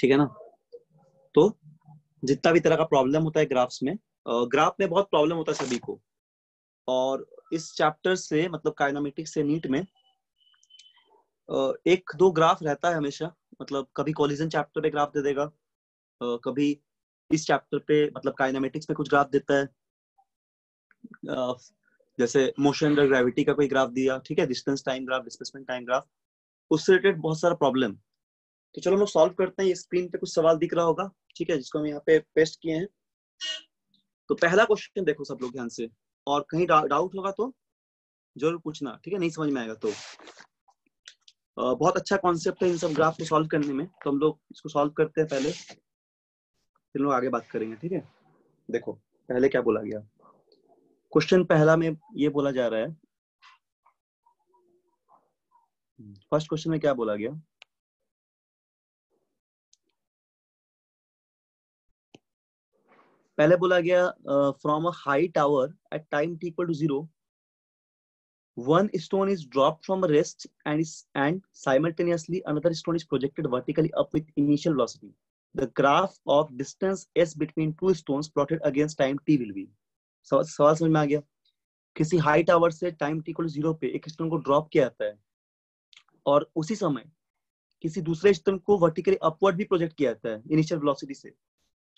ठीक है ना? तो जितना भी तरह का प्रॉब्लम होता है ग्राफ्स में ग्राफ में बहुत प्रॉब्लम होता है सभी को। और इस चैप्टर से मतलब काइनामेटिक्स से नीट में एक दो ग्राफ रहता है हमेशा। मतलब कभी कॉलिजन चैप्टर पे ग्राफ दे देगा कभी इस चैप्टर पे मतलब काइनामेटिक्स पे कुछ ग्राफ देता है। जैसे मोशन अंडर ग्रेविटी का कोई ग्राफ दिया, ठीक है? Distance time graph displacement time graph उससे रिलेटेड बहुत सारा प्रॉब्लम तो चलो हम लोग सॉल्व करते हैं स्क्रीन पे कुछ सवाल दिख रहा होगा, ठीक है, जिसको हम यहाँ पे पेस्ट किए हैं। तो पहला क्वेश्चन देखो सब लोग ध्यान से, और कहीं डाउट होगा तो ज़रूर पूछना, ठीक है, नहीं समझ में आएगा तो। बहुत अच्छा कॉन्सेप्ट है इन सब ग्राफ को सॉल्व करने में तो हम लोग इसको सॉल्व करते हैं पहले, फिर लोग आगे बात करेंगे, ठीक है। देखो, पहले क्या बोला गया? क्वेश्चन पहला में ये बोला जा रहा है। फ़र्स्ट क्वेश्चन में क्या बोला गया? पहले बोला गया from a high tower at time t equal to zero one stone is drop from rest and and simultaneously another stone is projected vertically up with initial velocity the graph of distance s between two stones plotted against time t will be सवाल समझ में आ गया? किसी high tower से time T को zero पे एक स्टोन को ड्रॉप किया जाता है और उसी समय किसी दूसरे स्टोन को वर्टिकली अपवर्ड भी प्रोजेक्ट किया जाता है इनिशियल वेलोसिटी से।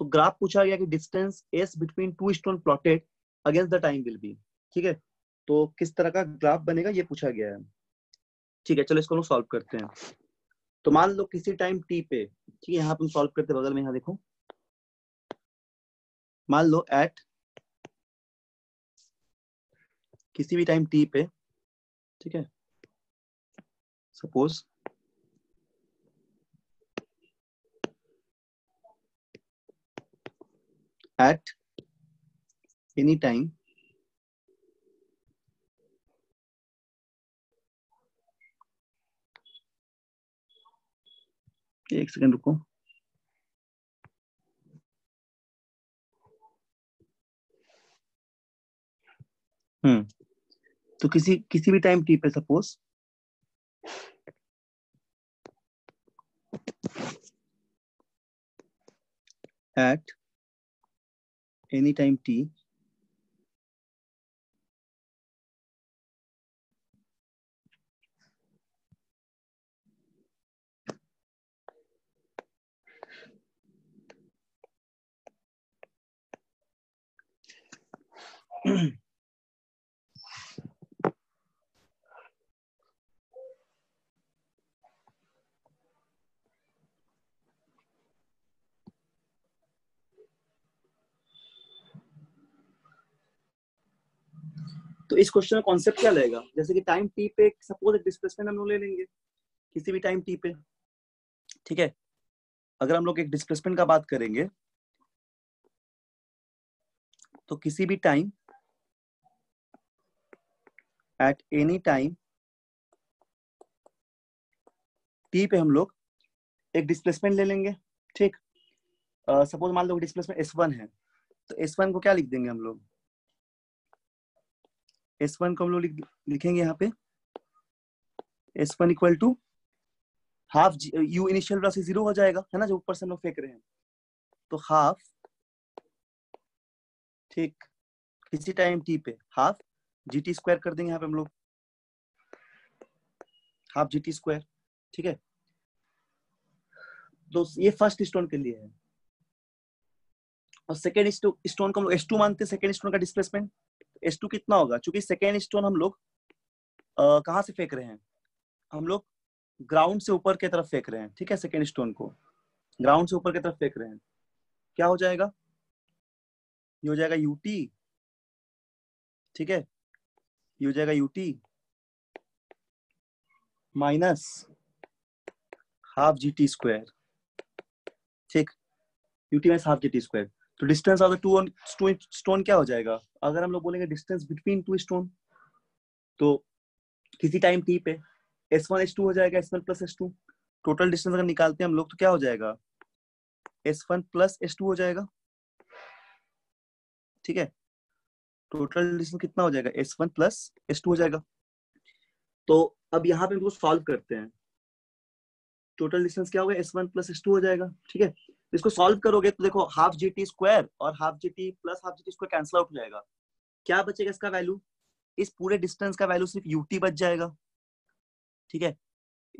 तो ग्राफ पूछा गया कि distance s between two stone plotted against the time will be ठीक है? तो किस तरह का ग्राफ बनेगा, ये पूछा गया है। ठीक है, चलो इसको हम सॉल्व करते हैं। तो मान लो किसी टाइम टी पे, ठीक है, यहाँ पर सॉल्व करते बगल में यहाँ देखो। मान लो एट किसी भी टाइम टी पे, ठीक है? सपोज़ एट एनी टाइम एक सेकंड रुको। हम्म तो किसी किसी भी टाइम टी पे suppose at any time t तो इस क्वेश्चन में कॉन्सेप्ट क्या लगेगा? जैसे कि टाइम टी पे सपोज़ एक डिस्प्लेसमेंट हम लोग ले लेंगे, किसी भी टाइम टी पे, ठीक है? अगर हम लोग एक डिस्प्लेसमेंट का बात करेंगे तो किसी भी time at any time t पे हम लोग एक डिस्प्लेसमेंट ले लेंगे, ठीक? सपोज़ मान लो डिस्प्लेसमेंट एस वन है तो एस वन को क्या लिख देंगे हम लोग? एस वन को हम लोग लिखेंगे यहाँ पे। S one equal to half u initial velocity zero हो जाएगा, है ना, जो ऊपर से हम लोग फेंक रहे हैं। तो हाफ़ ठीक, किसी टाइम टी पे हाफ़ जी टी स्क्वायर कर देंगे यहाँ पे हम लोग। हाफ़ जी टी स्क्वायर ठीक है? तो ये फ़र्स्ट स्टोन के लिए है। और सेकेंड स्टोन को हम लोग एस टू मानते हैं सेकेंड स्टोन का डिस्प्लेसमेंट एस टू कितना होगा? चूँकि सेकेंड स्टोन हम लोग कहाँ से फेंक रहे हैं? हम लोग ग्राउंड से ऊपर की तरफ़ फेंक रहे हैं, ठीक है सेकेंड स्टोन को। ग्राउंड से ऊपर की तरफ़ फेंक रहे हैं। क्या हो जाएगा? ये हो जाएगा यूटी ठीक है? ये हो जाएगा u t minus half g t square ठीक? U t minus half g t square तो distance of the two stone क्या हो जाएगा? अगर हम लोग बोलेंगे डिस्टेंस बिटवीन टू स्टोन तो किसी टाइम टी पे एस वन एस टू हो जाएगा s one plus s two total distance अगर निकालते हैं हम लोग तो क्या हो जाएगा? S one plus s two हो जाएगा। ठीक है? टोटल डिस्टेंस कितना हो जाएगा? S one plus s two हो जाएगा। तो अब यहाँ पे हम सॉल्व करते हैं। टोटल डिस्टेंस क्या होगा s one plus s two हो जाएगा। ठीक है? इसको सॉल्व करोगे तो देखो हाफ़ जी टी स्क्वायर और half g t plus half g t square cancel out हो जाएगा। क्या बचेगा इसका वैल्यू इस पूरे डिस्टेंस का वैल्यू सिर्फ़ यूटी बच जाएगा। ठीक है?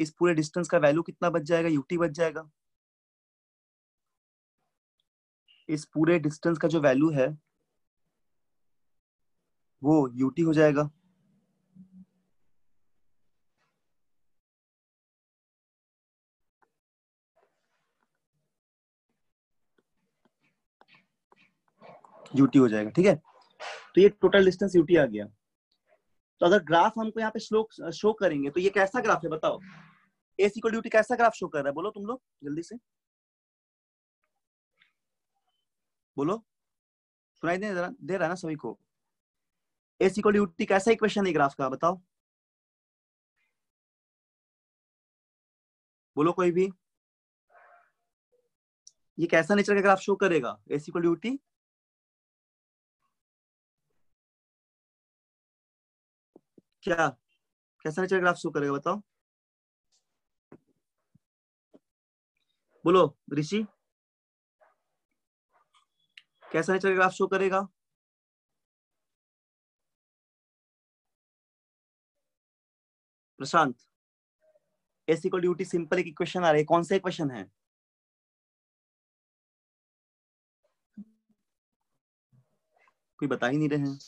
इस पूरे डिस्टेंस का वैल्यू कितना बच जाएगा? यूटी बच जाएगा। इस पूरे डिस्टेंस का जो वैल्यू है, वो यूटी हो जाएगा। यूटी हो जाएगा, ठीक है? तो ये टोटल डिस्टेंस यूटी आ गया। तो अगर ग्राफ हमको यहाँ पे शो शो करेंगे तो ये कैसा ग्राफ है बताओ? एस इक्वल ड्यूटी कैसा ग्राफ शो कर रहा है? बोलो तुम लोग, जल्दी से। बोलो। सुनाई दे रहा दे रहा है ना सभी को? एस इक्वल ड्यूटी कैसा इक्वेशन है ग्राफ का, बताओ। बोलो कोई भी। ये कैसा नेचर का ग्राफ शो करेगा? एस इक्वल यूटी क्या? कैसा नेचर ग्राफ शो करेगा बताओ? बोलो, ऋषि। कैसा नेचर ग्राफ शो करेगा? Prashant. S equal u t simple एक इक्वेशन आ रही है। कौन सा इक्वेशन है? कोई बता ही नहीं रहे हैं।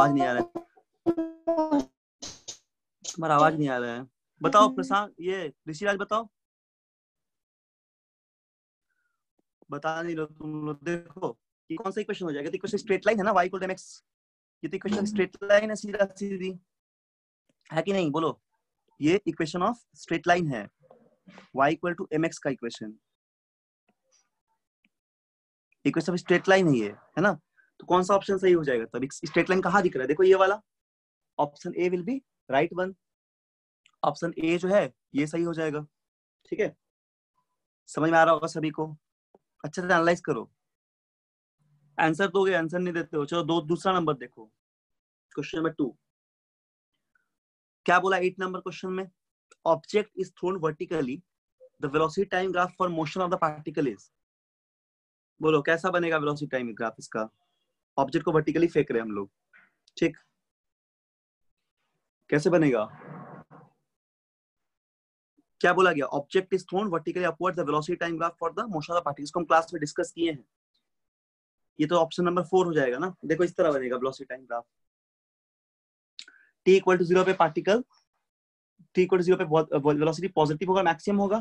आवाज़ नहीं आ रहा है। तुम्हारा आवाज़ नहीं आ रहा है। बताओ प्रशांत ये ऋषिराज बताओ। बता नहीं रहे तुम लोग देखो ये कौन सा इक्वेशन हो जाएगा। इक्वेशन स्ट्रेट लाइन है ना y इक्वल टू mx ये तो इक्वेशन स्ट्रेट लाइन है सीधा सीधी? है कि नहीं? बोलो। ये इक्वेशन ऑफ़ स्ट्रेट लाइन है। Y इक्वल टू mx का equation equation of straight line है ये है ना? तो कौन सा ऑप्शन सही हो जाएगा? तब स्ट्रेट लाइन कहाँ दिख रहा है? देखो ये वाला। Option A will be right one option A जो है, ये सही हो जाएगा। ठीक है? समझ में आ रहा होगा सभी को? अच्छे से एनालाइज करो। आंसर दोगे आंसर नहीं देते हो। चलो, दो, दूसरा नंबर देखो। क्वेश्चन नंबर टू क्या बोला एट नंबर क्वेश्चन में? Object is thrown vertically the velocity time graph for motion of the particle is बोलो, कैसा बनेगा वेलोसिटी टाइम ग्राफ इसका? ऑब्जेक्ट को वर्टिकली फेंक रहे हैं हम लोग। ठीक? कैसे बनेगा? क्या बोला गया? Object is thrown vertically upward the velocity time graph for the motion of particles को हम क्लास में डिस्कस किए हैं। ये तो ऑप्शन नंबर फोर हो जाएगा ना? देखो इस तरह बनेगा velocity time graph t equal to zero पे particle t equal to zero पे वेलोसिटी पॉजिटिव होगा मैक्सिमम होगा।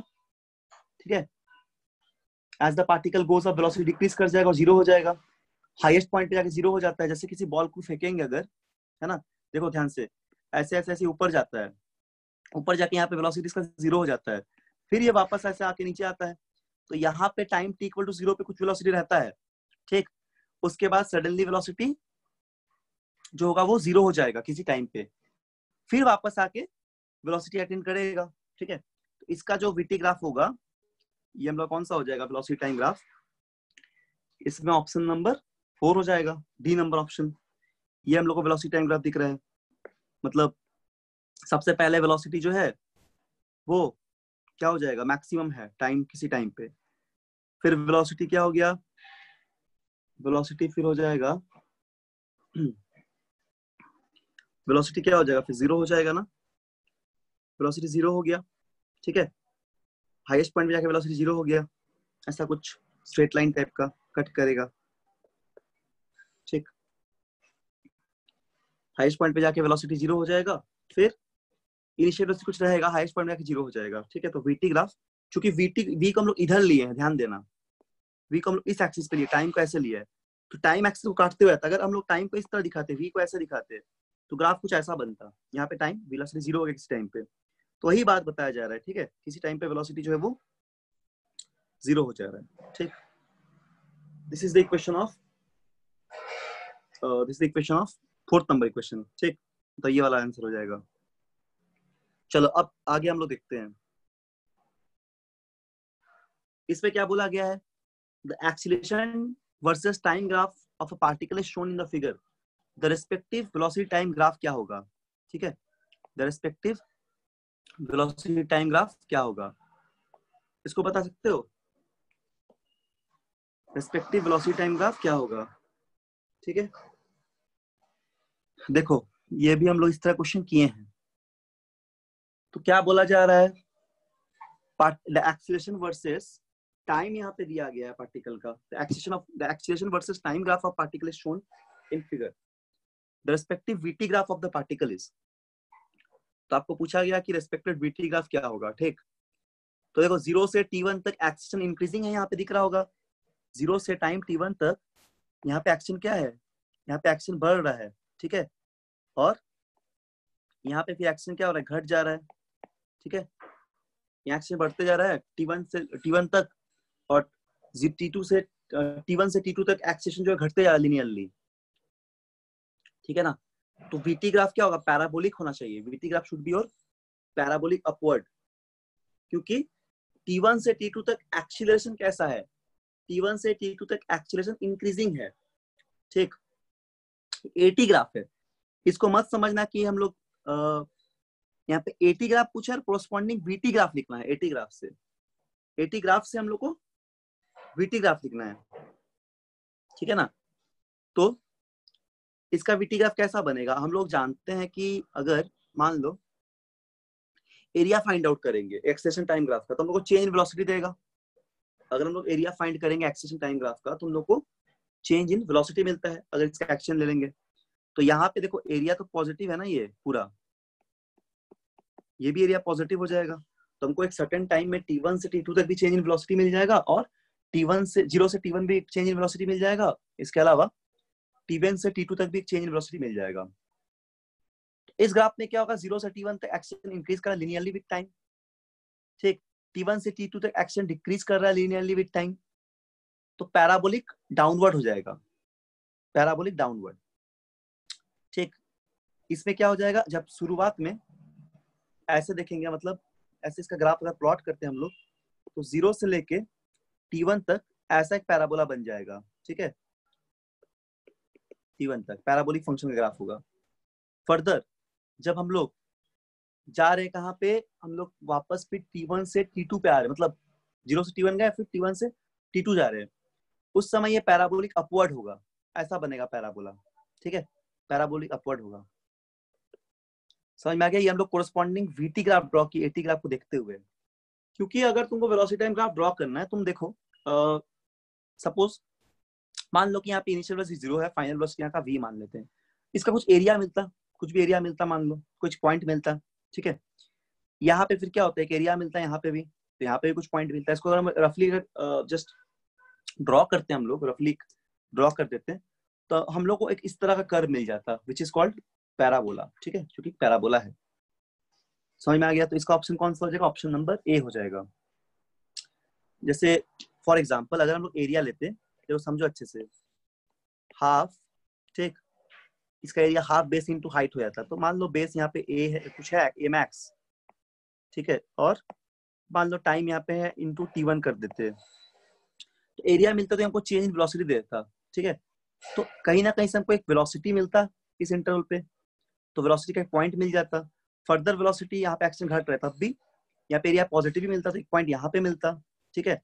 ठीक है? As the particle goes up velocity decrease कर जाएगा और ज़ीरो हो जाएगा। हाईएस्ट पॉइंट पे जाके ज़ीरो हो जाता है, जैसे किसी बॉल को फेंकेंगे अगर, है ना? देखो ध्यान से, ऐसे ऐसे ऐसे ऊपर जाता है। ऊपर जाके यहाँ पे वेलोसिटी इसका ज़ीरो हो जाता है। फिर ये वापस ऐसे आके नीचे आता है। तो यहाँ पे time t equal to zero पे कुछ वेलोसिटी रहता है। ठीक? उसके बाद सडनली वेलोसिटी जो होगा वो ज़ीरो हो जाएगा किसी टाइम पे। फिर वापस आके वेलोसिटी अटेंड करेगा। ठीक है? तो इसका जो वीटी ग्राफ होगा, ये हम लोग कौन सा हो जाएगा वेलोसिटी टाइम ग्राफ इसमें ऑप्शन नंबर फोर हो जाएगा डी नंबर ऑप्शन ये हम लोग को वेलोसिटी टाइम ग्राफ दिख रहा है। मतलब सबसे पहले वेलोसिटी जो है, वो क्या हो जाएगा? मैक्सिमम है टाइम किसी टाइम पे। फिर वेलोसिटी क्या हो गया? वेलोसिटी फिर हो जाएगा। वेलोसिटी क्या हो जाएगा? फिर ज़ीरो हो जाएगा ना। वेलोसिटी ज़ीरो हो गया, ठीक है? हाईएस्ट पॉइंट पे जाके वेलोसिटी ज़ीरो हो गया। ऐसा कुछ स्ट्रेट लाइन टाइप का कट करेगा ठीक हाईएस्ट पॉइंट पे जाके वेलोसिटी ज़ीरो हो जाएगा, फिर इनिशियल वेलोसिटी कुछ रहेगा हाईएस्ट पॉइंट जाके ज़ीरो हो जाएगा, ठीक है? तो वीटी ग्राफ क्योंकि वीटी वी को हम लोग इधर लिए हैं, ध्यान देना। वी को हम लोग इस एक्सिस पे लिए टाइम को ऐसे लिया है तो टाइम एक्सिस को काटते हुए, अगर हम लोग टाइम को इस तरह दिखाते वी को ऐसे दिखाते तो ग्राफ कुछ ऐसा बनता। यहाँ पे टाइम वेलोसिटी ज़ीरो हो गया किसी टाइम पे। तो वही बात बताया जा रहा है, ठीक है? किसी टाइम पे वेलोसिटी जो है वो ज़ीरो हो जा रहा है, ठीक? This is the equation of this is the equation of fourth number equation ठीक? तो ये वाला आंसर हो जाएगा। चलो, अब आगे हम लोग देखते हैं। इसमें क्या बोला गया है? The acceleration versus time graph of a particle is shown in the figure the respective velocity time graph क्या होगा? ठीक है? The respective velocity time graph क्या होगा? इसको बता सकते हो? रेस्पेक्टिव वेलोसिटी टाइम ग्राफ क्या होगा? ठीक है? देखो, ये भी हम लोग इस तरह क्वेश्चन किए हैं। तो क्या बोला जा रहा है? एक्सीलरेशन वर्सेस टाइम यहाँ पे दिया गया है पार्टिकल का। The acceleration of the acceleration versus time graph of particle is shown in figure the respective VT graph of the particle is तो आपको पूछा गया कि रेस्पेक्टेड वीटी ग्राफ क्या होगा, ठीक? तो देखो ज़ीरो से टी वन तक एक्सीलरेशन इंक्रीजिंग है, यहाँ पे दिख रहा होगा। ज़ीरो से टाइम टी वन तक यहाँ पे एक्शन क्या है? यहाँ पे एक्शन बढ़ रहा है। ठीक है? और यहाँ पे फिर एक्शन क्या हो रहा है? घट जा रहा है, ठीक है? यहाँ एक्शन बढ़ते जा रहा है टी वन से टी वन तक और टी टू से टी वन से टी टू तक एक्सेशन जो है घटते जा रहा है लिनियरली ठीक है ना? तो वीटी ग्राफ क्या होगा? पैराबोलिक होना चाहिए। वीटी ग्राफ शुड बी और पैराबोलिक अपवर्ड क्योंकि T1 से T2 तक एक्सीलरेशन कैसा है? T1 से T2 तक एक्सीलरेशन इंक्रीजिंग है, ठीक? एटी ग्राफ है। इसको मत समझना कि हम लोग यहाँ पे एटी ग्राफ पूछा है कोरस्पॉन्डिंग वीटी ग्राफ लिखना है, एटी ग्राफ से। एटी ग्राफ से हम लोग को वीटी ग्राफ लिखना है। ठीक है ना? तो इसका वीटी ग्राफ कैसा बनेगा? हम लोग जानते हैं कि अगर मान लो एरिया फाइंड आउट करेंगे एक्सेशन टाइम ग्राफ का तो हम लोग को चेंज वेलोसिटी देगा। अगर हम लोग एरिया फाइंड करेंगे एक्सेशन टाइम ग्राफ का तो हम लोग को चेंज इन वेलोसिटी मिलता है, अगर इसका एक्शन ले लेंगे। तो यहाँ पे देखो एरिया तो पॉजिटिव है ना ये पूरा। ये भी एरिया पॉजिटिव हो जाएगा। तो हमको एक सर्टेन टाइम में टी से टी तक भी चेंज इन वेलोसिटी मिल जाएगा और टी से ज़ीरो से टी भी चेंज इन वेलोसिटी मिल जाएगा। इसके अलावा टी से टू तक भी चेंज इन वेलोसिटी मिल जाएगा। इस ग्राफ में क्या होगा? ज़ीरो से टी वन तक एक्शन इंक्रीज कर रहा है लिनियरली विद टाइम ठीक। टी वन से टी टू तक एक्शन डिक्रीज कर रहा है लिनियरली विद टाइम तो पैराबोलिक डाउनवर्ड हो जाएगा। पैराबोलिक डाउनवर्ड ठीक। इसमें क्या हो जाएगा? जब शुरुआत में ऐसे देखेंगे मतलब ऐसे इसका ग्राफ अगर प्लॉट करते हैं हम लोग तो ज़ीरो से लेके टी वन तक ऐसा एक पैराबोला बन जाएगा। ठीक है? टी वन तक। पैराबोलिक फ़ंक्शन का ग्राफ होगा। फर्दर जब हम लोग जा रहे कहाँ पे? हम लोग वापस फिर टी वन से टी टू पे आ रहे मतलब ज़ीरो से टी वन गए, फिर टी वन से टी टू जा रहे हैं। उस समय ये पैराबोलिक अपवर्ड होगा। ऐसा बनेगा पैराबोला ठीक है? पैराबोलिक अपवर्ड होगा। समझ में आ गया? ये हम लोग corresponding v t graph draw की एटी ग्राफ को देखते हुए। क्योंकि अगर तुमको वेलोसिटी ग्राफ ड्रॉ करना है, तुम देखो सपोज़ मान लो कि यहाँ पे इनिशियल वेलोसिटी ज़ीरो है फाइनल वेलोसिटी यहाँ का वी मान लेते हैं। इसका कुछ एरिया मिलता, कुछ भी एरिया मिलता मान लो, कुछ पॉइंट मिलता, ठीक है? यहाँ पे फिर क्या होता है? एरिया मिलता है यहाँ पे भी तो यहाँ पे भी कुछ पॉइंट मिलता है। इसको अगर रफली जस्ट ड्रॉ करते हैं हम लोग रफली ड्रॉ कर देते हैं तो हम लोग को एक इस तरह का कर मिल जाता विच इज़ कॉल्ड पैराबोला ठीक है? क्योंकि पैराबोला है। समझ में आ गया? तो इसका ऑप्शन कौन सा हो जाएगा? ऑप्शन नंबर ए हो जाएगा। जैसे फॉर एग्ज़ाम्पल अगर हम लोग एरिया लेते तो समझो अच्छे से। हाफ़ ठीक? इसका area half base into height हो जाता है तो मान लो बेस यहाँ पे ए है, कुछ है ए मैक्स ठीक है? और मान लो टाइम यहाँ पे है इंटू टी वन कर देते हैं। एरिया मिलता तो हमको चेंज वेलोसिटी देता, ठीक है? तो कहीं ना कहीं से हमको एक वेलोसिटी मिलता इस इंटरवल पे तो वेलोसिटी का एक पॉइंट मिल जाता। फर्दर वेलोसिटी यहाँ पे एक्शन घट रहता भी यहाँ पे एरिया पॉजिटिव भी मिलता तो एक पॉइंट यहाँ पे मिलता, ठीक है?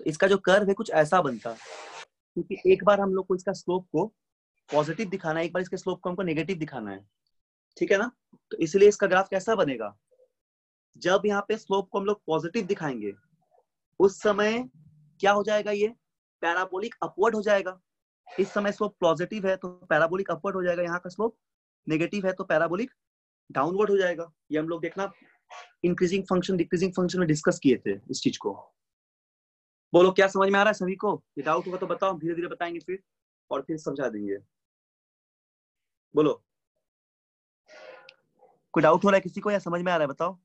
तो इसका जो कर्व है कुछ ऐसा बनता, क्योंकि एक बार हम लोग को इसका स्लोप को पॉजिटिव दिखाना है, एक बार इसके स्लोप को हमको नेगेटिव दिखाना है, ठीक है ना? तो इसलिए इसका ग्राफ कैसा बनेगा? जब यहाँ पे स्लोप को हम लोग पॉजिटिव दिखाएँगे, उस समय क्या हो जाएगा ये? पैराबोलिक अपवर्ड हो जाएगा। इस समय स्लोप पॉजिटिव है तो पैराबोलिक अपवर्ड हो जाएगा। यहाँ का स्लोप नेगेटिव है तो पैराबोलिक डाउनवर्ड हो जाएगा। ये हम लोग देखना इंक्रीजिंग फ़ंक्शन डिक्रीजिंग फ़ंक्शन में डिस्कस किए थे इस चीज़ को। बोलो, क्या समझ में आ रहा है सभी को? ये डाउट होगा तो बताओ धीरे धीरे बताएँगे फिर और फिर समझा देंगे। बोलो। कोई डाउट हो रहा है किसी को या समझ में आ रहा है? बताओ।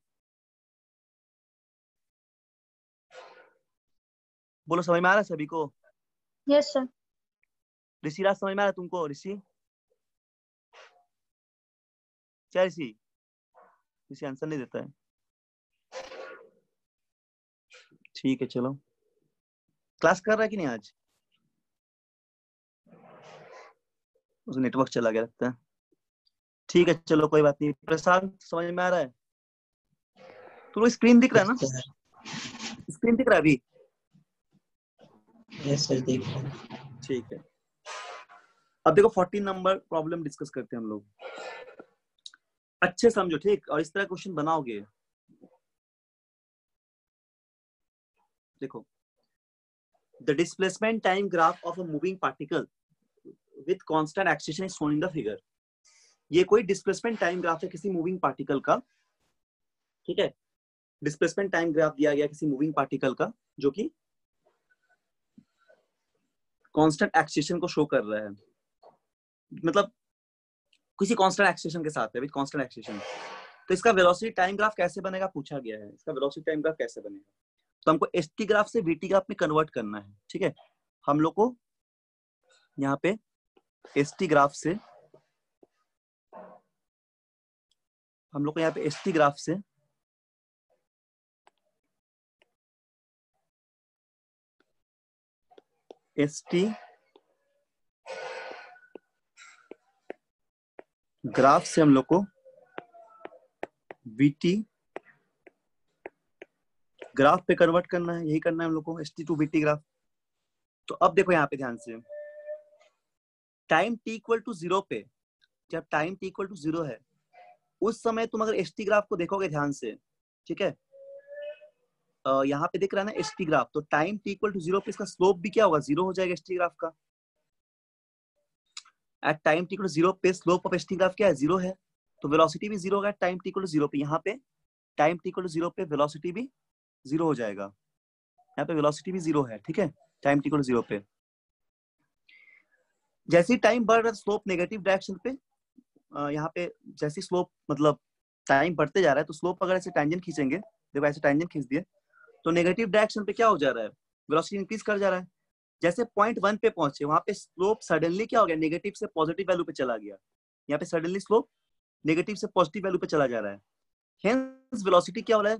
बोलो समझ में आ रहा है सभी को यस सर ऋषि राज समझ में आ रहा है तुमको ऋषि क्या ऋषि ऋषि आंसर नहीं देता है ठीक है चलो क्लास कर रहा है कि नहीं आज उसे नेटवर्क चला गया लगता है ठीक है चलो कोई बात नहीं प्रशांत समझ में आ रहा है तो स्क्रीन दिख रहा है ना स्क्रीन दिख रहा है अभी ठीक है। अब देखो 14 नंबर प्रॉब्लम डिस्कस करते हैं हम लोग। अच्छे समझो, ठीक? और इस तरह क्वेश्चन बनाओगे। देखो, the displacement time graph of a moving particle with constant acceleration is shown in the figure. ये कोई डिस्प्लेसमेंट टाइम ग्राफ है किसी मूविंग पार्टिकल का, ठीक है? डिस्प्लेसमेंट टाइम ग्राफ दिया गया किसी मूविंग पार्टिकल का, जो कि कांस्टेंट एक्सेशन को शो कर रहा है। मतलब किसी कांस्टेंट एक्सेशन के साथ है विद कांस्टेंट एक्सेशन तो इसका वेलोसिटी टाइम ग्राफ कैसे बनेगा पूछा गया है। इसका वेलोसिटी टाइम ग्राफ कैसे बनेगा? तो हमको एस टी ग्राफ से वीटी ग्राफ में कन्वर्ट करना है, ठीक है? हम लोग को यहाँ पे एस टी ग्राफ से, हम लोग को यहाँ पे एस टी ग्राफ से एस टी ग्राफ से हम लोग को वीटी ग्राफ पे कन्वर्ट करना है, यही करना है हम लोग को s t to v t graph. तो अब देखो यहाँ पे ध्यान से। Time t equal to zero पे, जब time t equal to zero है, उस समय तुम अगर एस टी ग्राफ को देखोगे ध्यान से, ठीक है यहाँ पे दिख रहा है ना एस टी ग्राफ तो time t equal to zero पे इसका स्लोप भी क्या होगा? ज़ीरो हो जाएगा एस टी ग्राफ का। At time t equal zero पे slope of s t graph क्या है? ज़ीरो है। तो वेलोसिटी भी ज़ीरो होगा, टाइम टी इक्वल ज़ीरो पे। यहाँ पे टाइम टी इक्वल ज़ीरो पे वेलोसिटी भी ज़ीरो हो जाएगा। यहाँ पे वेलोसिटी भी ज़ीरो है, ठीक है? टाइम टी इक्वल ज़ीरो पे। जैसे टाइम बढ़ रहा है स्लोप नेगेटिव डायरेक्शन पे यहाँ पे जैसी स्लोप मतलब टाइम बढ़ते जा रहा है तो स्लोप अगर ऐसे टेंजेंट खींचेंगे, देखो ऐसे टेंजेंट खींच दिए। तो नेगेटिव डायरेक्शन पे क्या हो जा रहा है? वेलोसिटी इंक्रीज कर जा रहा है। जैसे पॉइंट वन पे पहुँचे, वहाँ पे स्लोप सडनली क्या हो गया? नेगेटिव से पॉजिटिव वैल्यू पे चला गया। यहाँ पे सडनली स्लोप नेगेटिव से पॉजिटिव वैल्यू पे चला जा रहा है। हेंस वेलोसिटी क्या हो रहा है?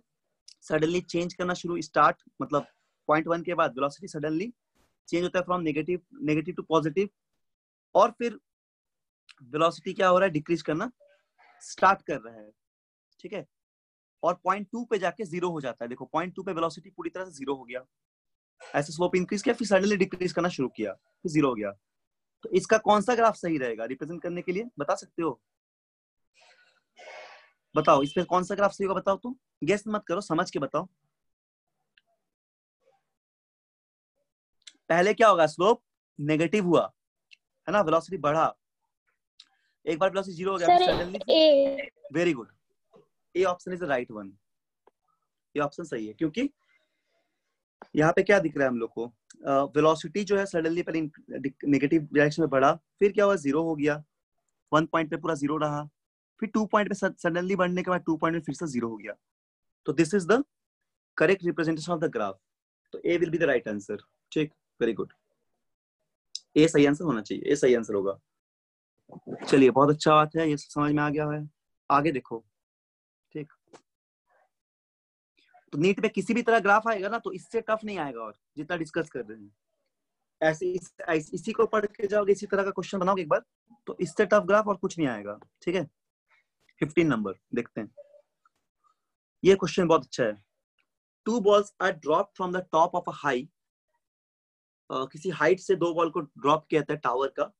सडनली चेंज करना शुरू स्टार्ट मतलब पॉइंट वन के बाद वेलोसिटी सडनली चेंज होता है from negative negative to positive और फिर वेलोसिटी क्या हो रहा है? डिक्रीज करना स्टार्ट कर रहा है। ठीक है? और पॉइंट टू पे जाके ज़ीरो हो जाता है। देखो पॉइंट टू पे वेलोसिटी पूरी तरह से ज़ीरो हो गया। ऐसे स्लोप इंक्रीज किया फिर सडनली डिक्रीज करना शुरू किया फिर ज़ीरो हो गया। तो इसका कौन सा ग्राफ सही रहेगा? रिप्रेजेंट करने के लिए बता सकते हो? बताओ इस इसमें कौन सा ग्राफ सही होगा बताओ तुम? गेस मत करो समझ के बताओ। पहले क्या होगा? स्लोप नेगेटिव हुआ है ना? वेलोसिटी बढ़ा। एक बार वेलोसिटी ज़ीरो हो गया very good A option is right one ये ऑप्शन सही है क्योंकि यहाँ पे क्या दिख रहा है हम लोग को? वेलोसिटी uh, जो है सडनली पहले नेगेटिव डायरेक्शन में बढ़ा फिर क्या हुआ? ज़ीरो हो गया। वन पॉइंट पे पूरा ज़ीरो रहा। फिर टू पॉइंट पे सडनली बढ़ने के बाद टू पॉइंट में फिर से ज़ीरो हो गया। तो this is the correct representation of the graph तो A will be the right answer ठीक? वेरी गुड ए सही आंसर होना चाहिए। ए सही आंसर होगा। चलिए बहुत अच्छा बात है। ये समझ में आ गया है। आगे देखो ठीक तो नीट में किसी भी तरह ग्राफ आएगा ना तो इससे टफ नहीं आएगा और जितना डिस्कस कर रहे हैं। ऐसे इस, इस, इसी को पढ़ के जाओगे इसी तरह का क्वेश्चन बनाओगे एक बार तो इससे टफ ग्राफ और कुछ नहीं आएगा ठीक है? फिफ्टीन नंबर देखते हैं। ये क्वेश्चन बहुत अच्छा है। Two balls are drop from the top of a high किसी हाइट से दो बॉल को ड्रॉप किया था टावर का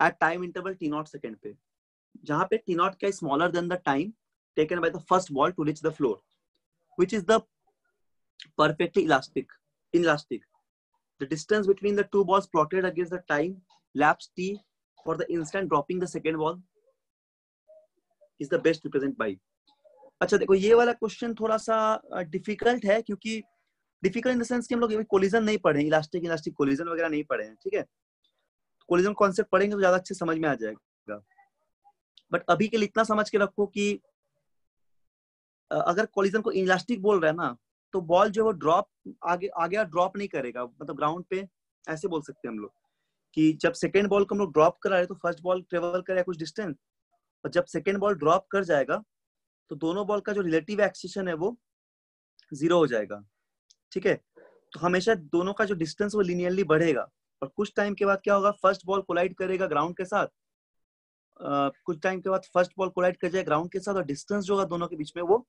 at time interval t not second पे। जहाँ पे टी नॉट क्या smaller than the time taken by the first ball to reach the floor which is the perfectly elastic inelastic the distance between the two balls plotted against the time lapse t for the instant dropping the second ball is the best represent by अच्छा देखो ये वाला question थोड़ा सा difficult है क्योंकि difficult in the sense कि हम लोग कोलिजन नहीं पढ़े इलास्टिक इलास्टिक कोलिजन वगैरह नहीं पढ़े हैं ठीक है कोलिजन कॉन्सेप्ट पढ़ेंगे तो ज़्यादा अच्छे समझ में आ जाएगा बट अभी के लिए इतना समझ के रखो कि अगर कोलिजन को इलास्टिक बोल रहा है ना तो बॉल जो है वो ड्रॉप आगे आगे ड्रॉप नहीं करेगा। मतलब ग्राउंड पे ऐसे बोल सकते हैं हम लोग कि जब सेकेंड बॉल को हम लोग ड्रॉप करा रहे तो फ़र्स्ट बॉल ट्रेवल करे कुछ डिस्टेंस और जब सेकेंड बॉल ड्रॉप कर जाएगा तो दोनों बॉल का जो रिलेटिव एक्सेशन है वो ज़ीरो हो जाएगा। ठीक है? तो हमेशा दोनों का जो डिस्टेंस वो लिनियरली बढ़ेगा, और कुछ टाइम के बाद क्या होगा? फ़र्स्ट बॉल कोलाइड करेगा ग्राउंड के साथ। कुछ टाइम के बाद फ़र्स्ट बॉल कोलाइड कर जाए ग्राउंड के साथ, और डिस्टेंस जो होगा दोनों के बीच में वो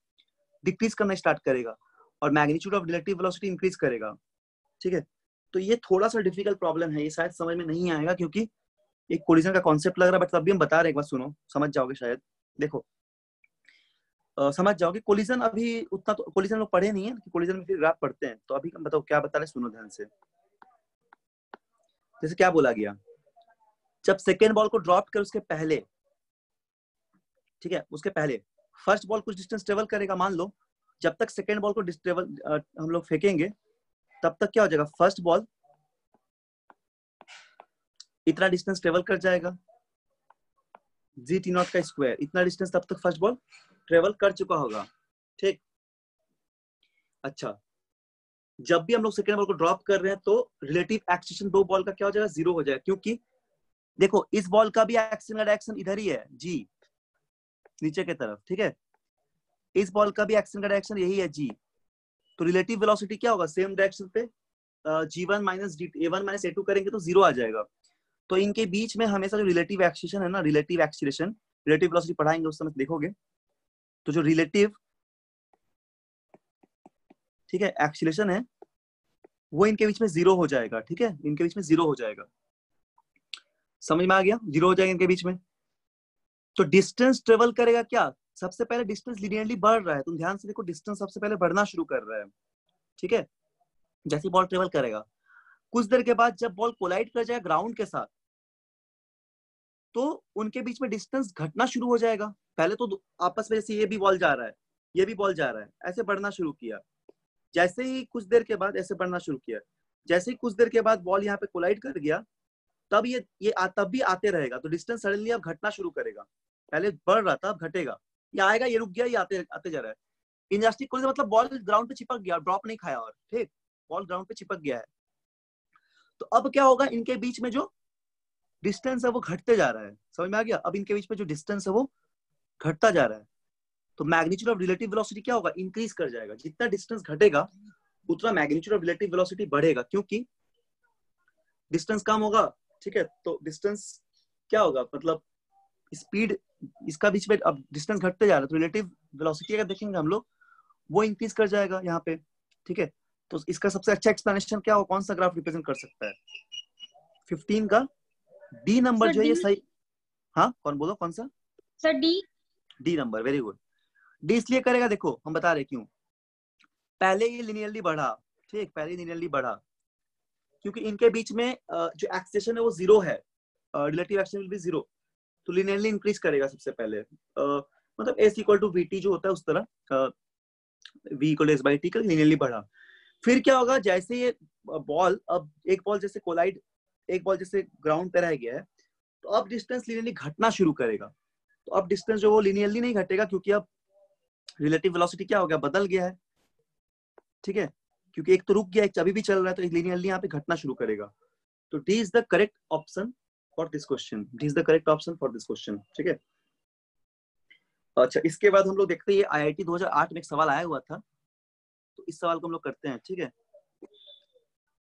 डिक्रीज करना स्टार्ट करेगा और magnitude of relative velocity increase करेगा। ठीक है? तो ये थोड़ा सा डिफ़िकल्ट प्रॉब्लम है ये शायद समझ में नहीं आएगा क्योंकि एक कोलिजन का कॉन्सेप्ट लग रहा है बट तब भी हम बता रहे एक बार सुनो समझ जाओगे शायद। देखो uh, समझ जाओगे कोलिजन अभी उतना तो कोलिजन लोग पढ़े नहीं है कोलिजन में फिर ग्राफ पढ़ते हैं। तो अभी बताओ क्या बता रहे सुनो ध्यान से। जैसे क्या बोला गया? जब सेकेंड बॉल को ड्रॉप कर उसके पहले ठीक है उसके पहले फ़र्स्ट बॉल कुछ डिस्टेंस ट्रेवल करेगा, मान लो, जब तक सेकेंड बॉल को ट्रेवल हम लोग फेंकेंगे, तब तक क्या हो जाएगा? फ़र्स्ट बॉल इतना डिस्टेंस ट्रेवल कर जाएगा जी टी नॉट का स्क्वायर इतना डिस्टेंस तब तक फ़र्स्ट बॉल ट्रेवल कर चुका होगा, ठीक? अच्छा जब भी हम लोग सेकेंड बॉल को ड्रॉप कर रहे हैं तो रिलेटिव एक्सेशन दो बॉल का क्या हो जाएगा? ज़ीरो हो जाएगा, क्योंकि देखो, इस बॉल का भी एक्शन का डायरेक्शन इधर ही है जी नीचे की तरफ़, ठीक है? इस बॉल का भी एक्शन का डायरेक्शन यही है जी तो रिलेटिव वेलोसिटी क्या होगा? सेम डायरेक्शन पे g one minus d a one minus a two करेंगे तो ज़ीरो आ जाएगा। तो इनके बीच में हमेशा जो रिलेटिव एक्सीलेशन है ना रिलेटिव एक्सीलेशन रिलेटिव वेलोसिटी पढ़ाएँगे उस समय देखोगे तो जो रिलेटिव ठीक है एक्सीलेशन है, वो इनके बीच में ज़ीरो हो जाएगा, ठीक है? इनके बीच में ज़ीरो हो जाएगा। समझ में आ गया? ज़ीरो हो जाएगा इनके बीच में। तो डिस्टेंस ट्रेवल करेगा क्या? सबसे पहले डिस्टेंस लिनियरली बढ़ रहा है। तुम ध्यान से देखो डिस्टेंस सबसे पहले बढ़ना शुरू कर रहा है। ठीक है? जैसे बॉल ट्रेवल करेगा। कुछ देर के बाद जब बॉल कोलाइड कर जाएगा ग्राउंड के साथ तो उनके बीच में डिस्टेंस घटना शुरू हो जाएगा। पहले तो आपस में जैसे ये भी बॉल जा रहा है, ये भी बॉल जा रहा है। ऐसे बढ़ना शुरू किया। जैसे ही कुछ देर के बाद ऐसे बढ़ना शुरू किया। जैसे ही कुछ देर के बाद बॉल यहाँ पे कोलाइड कर गया, तब ये ये तब भी आते रहेगा। तो डिस्टेंस सडनली अब घटना शुरू करेगा। पहले बढ़ रहा था, अब घटेगा। ये आएगा, ये रुक गया, ये आते आते जा रहा है। इनजास्टिक कोलिजन मतलब बॉल ग्राउंड पे चिपक गया ड्रॉप नहीं खाया और, ठीक? बॉल ग्राउंड पे चिपक गया है। तो अब क्या होगा, इनके बीच में जो डिस्टेंस है वो घटते जा रहा है। समझ में आ गया? अब इनके बीच में जो डिस्टेंस है वो घटता जा रहा है। तो मैग्नीट्यूड ऑफ़ रिलेटिव वेलोसिटी क्या होगा? इंक्रीज कर जाएगा। जितना डिस्टेंस घटेगा, उतना मैग्नीट्यूड ऑफ़ रिलेटिव वेलोसिटी बढ़ेगा। क्योंकि डिस्टेंस कम होगा, ठीक है? तो डिस्टेंस क्या होगा? मतलब स्पीड इसका बीच में अब डिस्टेंस घटते जा रहा है तो रिलेटिव वेलोसिटी अगर देखेंगे हम लोग वो इंक्रीज कर जाएगा यहाँ पे ठीक है? तो इसका सबसे अच्छा एक्सप्लेनेशन क्या हो कौन सा ग्राफ रिप्रेजेंट कर सकता है? फिफ्टीन का डी नंबर जो है ये सही हाँ कौन बोलो कौन सा? Sir D D number very good D इसलिए करेगा देखो हम बता रहे क्यों? पहले ये लिनियरली बढ़ा ठीक पहले लिनियरली बढ़ा क्योंकि इनके बीच में जो एक्सेशन है वो ज़ीरो है relative action will be zero तो लिनियरली इंक्रीज करेगा सबसे पहले। uh, मतलब एस इक्वल टू टी जो होता है उस तरह v equal s by t का लिनियरली बढ़ा। फिर क्या होगा जैसे ये बॉल अब एक बॉल जैसे कोलाइड एक बॉल जैसे ग्राउंड पे रह गया है तो अब डिस्टेंस लिनियरली घटना शुरू करेगा। तो अब डिस्टेंस जो वो लिनियरली नहीं घटेगा क्योंकि अब रिलेटिव वेलोसिटी क्या हो गया बदल गया है। ठीक है? क्योंकि एक तो रुक गया एक अभी भी चल रहा है तो लिनियरली यहाँ पे घटना शुरू करेगा। तो D is the correct option for this question D is the correct option for this question ठीक है? अच्छा इसके बाद हम लोग देखते हैं आई आई टी 2008 में एक सवाल आया हुआ था। तो इस सवाल को हम लोग करते हैं, ठीक है?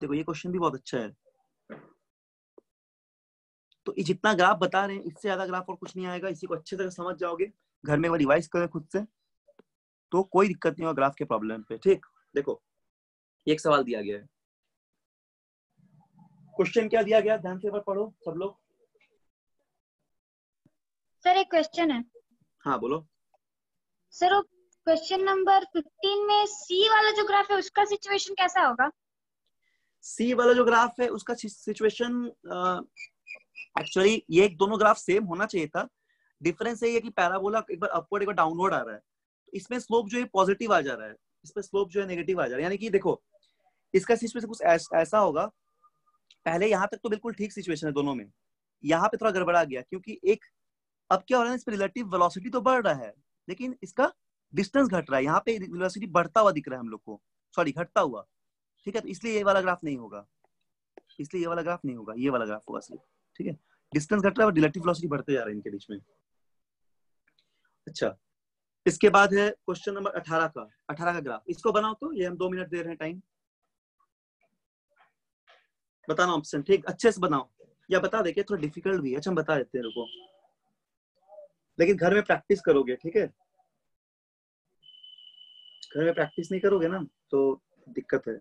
देखो, ये क्वेश्चन भी बहुत अच्छा है। तो ये जितना ग्राफ बता रहे हैं, इससे ज़्यादा ग्राफ और कुछ नहीं आएगा। इसी को अच्छे तरह समझ जाओगे, घर में रिवाइज करें खुद से तो कोई दिक्कत नहीं होगा ग्राफ के प्रॉब्लम पे, ठीक? देखो एक सवाल दिया गया है। क्वेश्चन क्या दिया गया? ध्यान से पढ़ो सब लोग। सर एक क्वेश्चन है। हाँ बोलो। सर क्वेश्चन नंबर 15 में सी वाला जो ग्राफ है उसका सिचुएशन कैसा होगा? सी वाला जो ग्राफ है उसका सिचुएशन एक्चुअली ये दोनों ग्राफ सेम होना चाहिए था। डिफरेंस ये है कि पैराबोला एक बार अपवर्ड एक बार डाउनवर्ड आ रहा है। तो इसमें स्लोप जो है पॉजिटिव आ जा रहा है। इसमें स्लोप जो है नेगेटिव आ जा रहा है। यानी कि देखो इसका सिचुएशन कुछ ऐसा होगा पहले यहाँ तक तो बिल्कुल ठीक सिचुएशन है दोनों में। यहाँ पे थोड़ा गड़बड़ा गया, क्योंकि एक, अब क्या हो रहा है इस पर रिलेटिव वेलोसिटी तो बढ़ रहा है, लेकिन इसका डिस्टेंस घट रहा है। यहाँ पे वेलोसिटी बढ़ता हुआ दिख रहा है हम लोग को। सॉरी घटता हुआ। ठीक है तो इसलिए ये वाला ग्राफ नहीं होगा। इसलिए ये वाला ग्राफ नहीं होगा, ये वाला ग्राफ होगा सिर्फ़। ठीक है? डिस्टेंस घट रहा है रिलेटिव वेलोसिटी बढ़ते जा रहे हैं इनके बीच में। अच्छा इसके बाद है क्वेश्चन नंबर 18 का। 18 का ग्राफ इसको बनाओ तो ये हम दो मिनट दे रहे हैं टाइम बताना ऑप्शन ठीक? अच्छे से बनाओ। या बता दे थोड़ा डिफ़िकल्ट भी है। अच्छा हम बता देते हैं, रुको। लेकिन घर में प्रैक्टिस करोगे, ठीक है? घर में प्रैक्टिस नहीं करोगे ना तो दिक्कत है।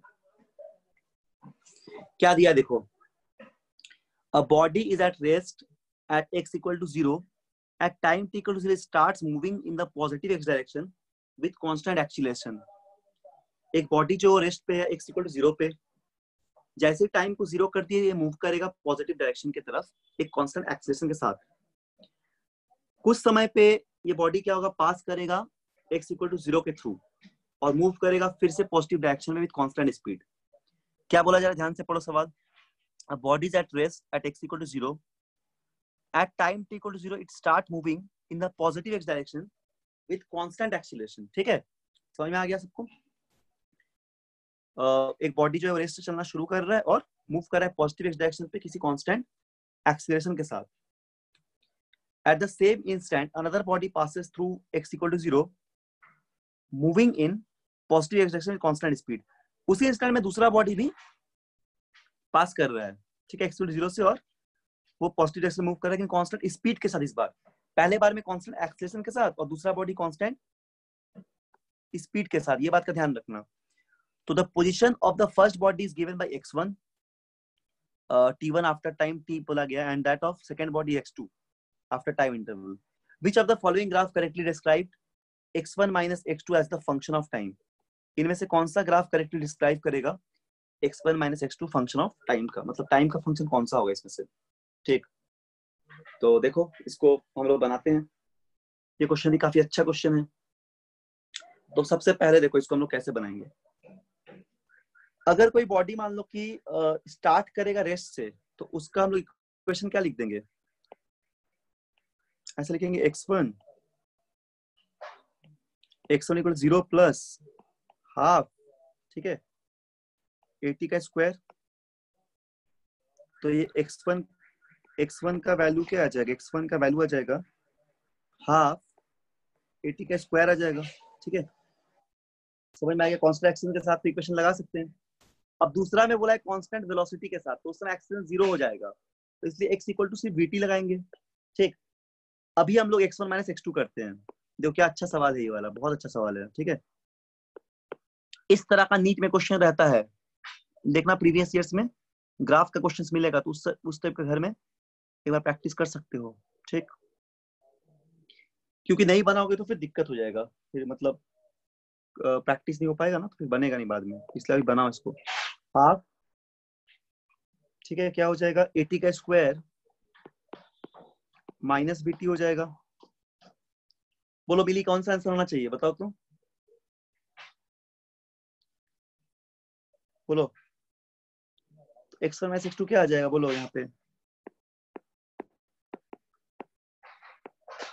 क्या दिया, देखो। A body is at rest at x equal to zero at time equal to zero starts moving in the positive x direction with constant acceleration एक बॉडी जो रेस्ट पे है एक्स इक्वल टू ज़ीरो पे जैसे time को zero कर दिए, ये मूव करेगा पॉजिटिव डायरेक्शन की तरफ़, एक कांस्टेंट एक्सीलरेशन के साथ। कुछ समय पे ये बॉडी क्या होगा? पास करेगा एक्स इक्वल टू ज़ीरो के थ्रू और मूव करेगा फिर से पॉजिटिव डायरेक्शन में विद कांस्टेंट स्पीड क्या बोला जा रहा है? ध्यान से पढ़ो सवाल। Is at rest at x equal to 0 at time t equal to 0 it start moving in the positive x direction with constant acceleration ठीक है? समझ में आ गया सबको? एक बॉडी जो है रेस्ट से चलना शुरू कर रहा है और मूव कर रहा है पॉजिटिव एक्स डायरेक्शन पे किसी कांस्टेंट एक्सीलरेशन के साथ। At the same instant, another body passes through x equal to 0 moving in positive x direction with constant speed. उसी इंस्टेंट में दूसरा बॉडी भी पास कर रहा है, ठीक है एक्स ज़ीरो से और वो पॉजिटिव डायरेक्शन मूव कर रहा है लेकिन कांस्टेंट स्पीड के साथ इस बार। पहले बार में कांस्टेंट एक्सेलरेशन के साथ और दूसरा बॉडी कांस्टेंट स्पीड के साथ, ये बात का ध्यान रखना। तो the position of the first body is given by x1 t1 after time t बोला गया and that of second body x2 after time interval. Which of the following graph correctly described x1 minus x2 as the function of time? इनमें से कौन सा graph correctly describe करेगा x1 minus x2 function of time का? मतलब time का function कौन सा होगा इसमें से? ठीक। तो देखो, इसको हम लोग बनाते हैं। ये क्वेश्चन भी काफ़ी अच्छा क्वेश्चन है। तो सबसे पहले देखो, इसको हम लोग कैसे बनाएँगे? अगर कोई बॉडी मान लो कि स्टार्ट करेगा रेस्ट से तो उसका हम लोग इक्वेशन क्या लिख देंगे? ऐसे लिखेंगे x one x one equal zero plus half ठीक है? एटी का स्क्वायर तो ये एक्स वन एक्स वन का वैल्यू क्या आ जाएगा? एक्स वन का वैल्यू आ जाएगा हाफ़ एटी का स्क्वायर आ जाएगा, ठीक है? समझ में आ गया? एक्सीलरेशन के साथ इक्वेशन लगा सकते हैं। अब दूसरा में बोला है कांस्टेंट वेलोसिटी के साथ तो उस समय एक्सीलरेशन ज़ीरो हो जाएगा। तो इसलिए एक्स इक्वल टू सिर्फ़ वीटी लगाएँगे। ठीक? अभी हम लोग x one minus x two करते हैं। देखो क्या अच्छा सवाल है ये वाला, बहुत अच्छा सवाल है, ठीक है? इस तरह का नीट में क्वेश्चन रहता है। देखना प्रीवियस ईयर्स में ग्राफ का क्वेश्चन मिलेगा तो उस उस टाइप के घर में एक बार प्रैक्टिस कर सकते हो, ठीक? क्योंकि नहीं बनाओगे तो फिर दिक्कत हो जाएगा। फिर मतलब प्रैक्टिस नहीं हो पाएगा ना तो फिर बनेगा नहीं बाद में। इसलिए अभी बनाओ इसको। हाफ़ ठीक है, क्या हो जाएगा? एटी का स्क्वायर माइनस बीटी हो जाएगा। बोलो बिली कौन सा आंसर होना चाहिए? बताओ तो बोलो। X one minus x two क्या आ जाएगा? बोलो यहाँ पे।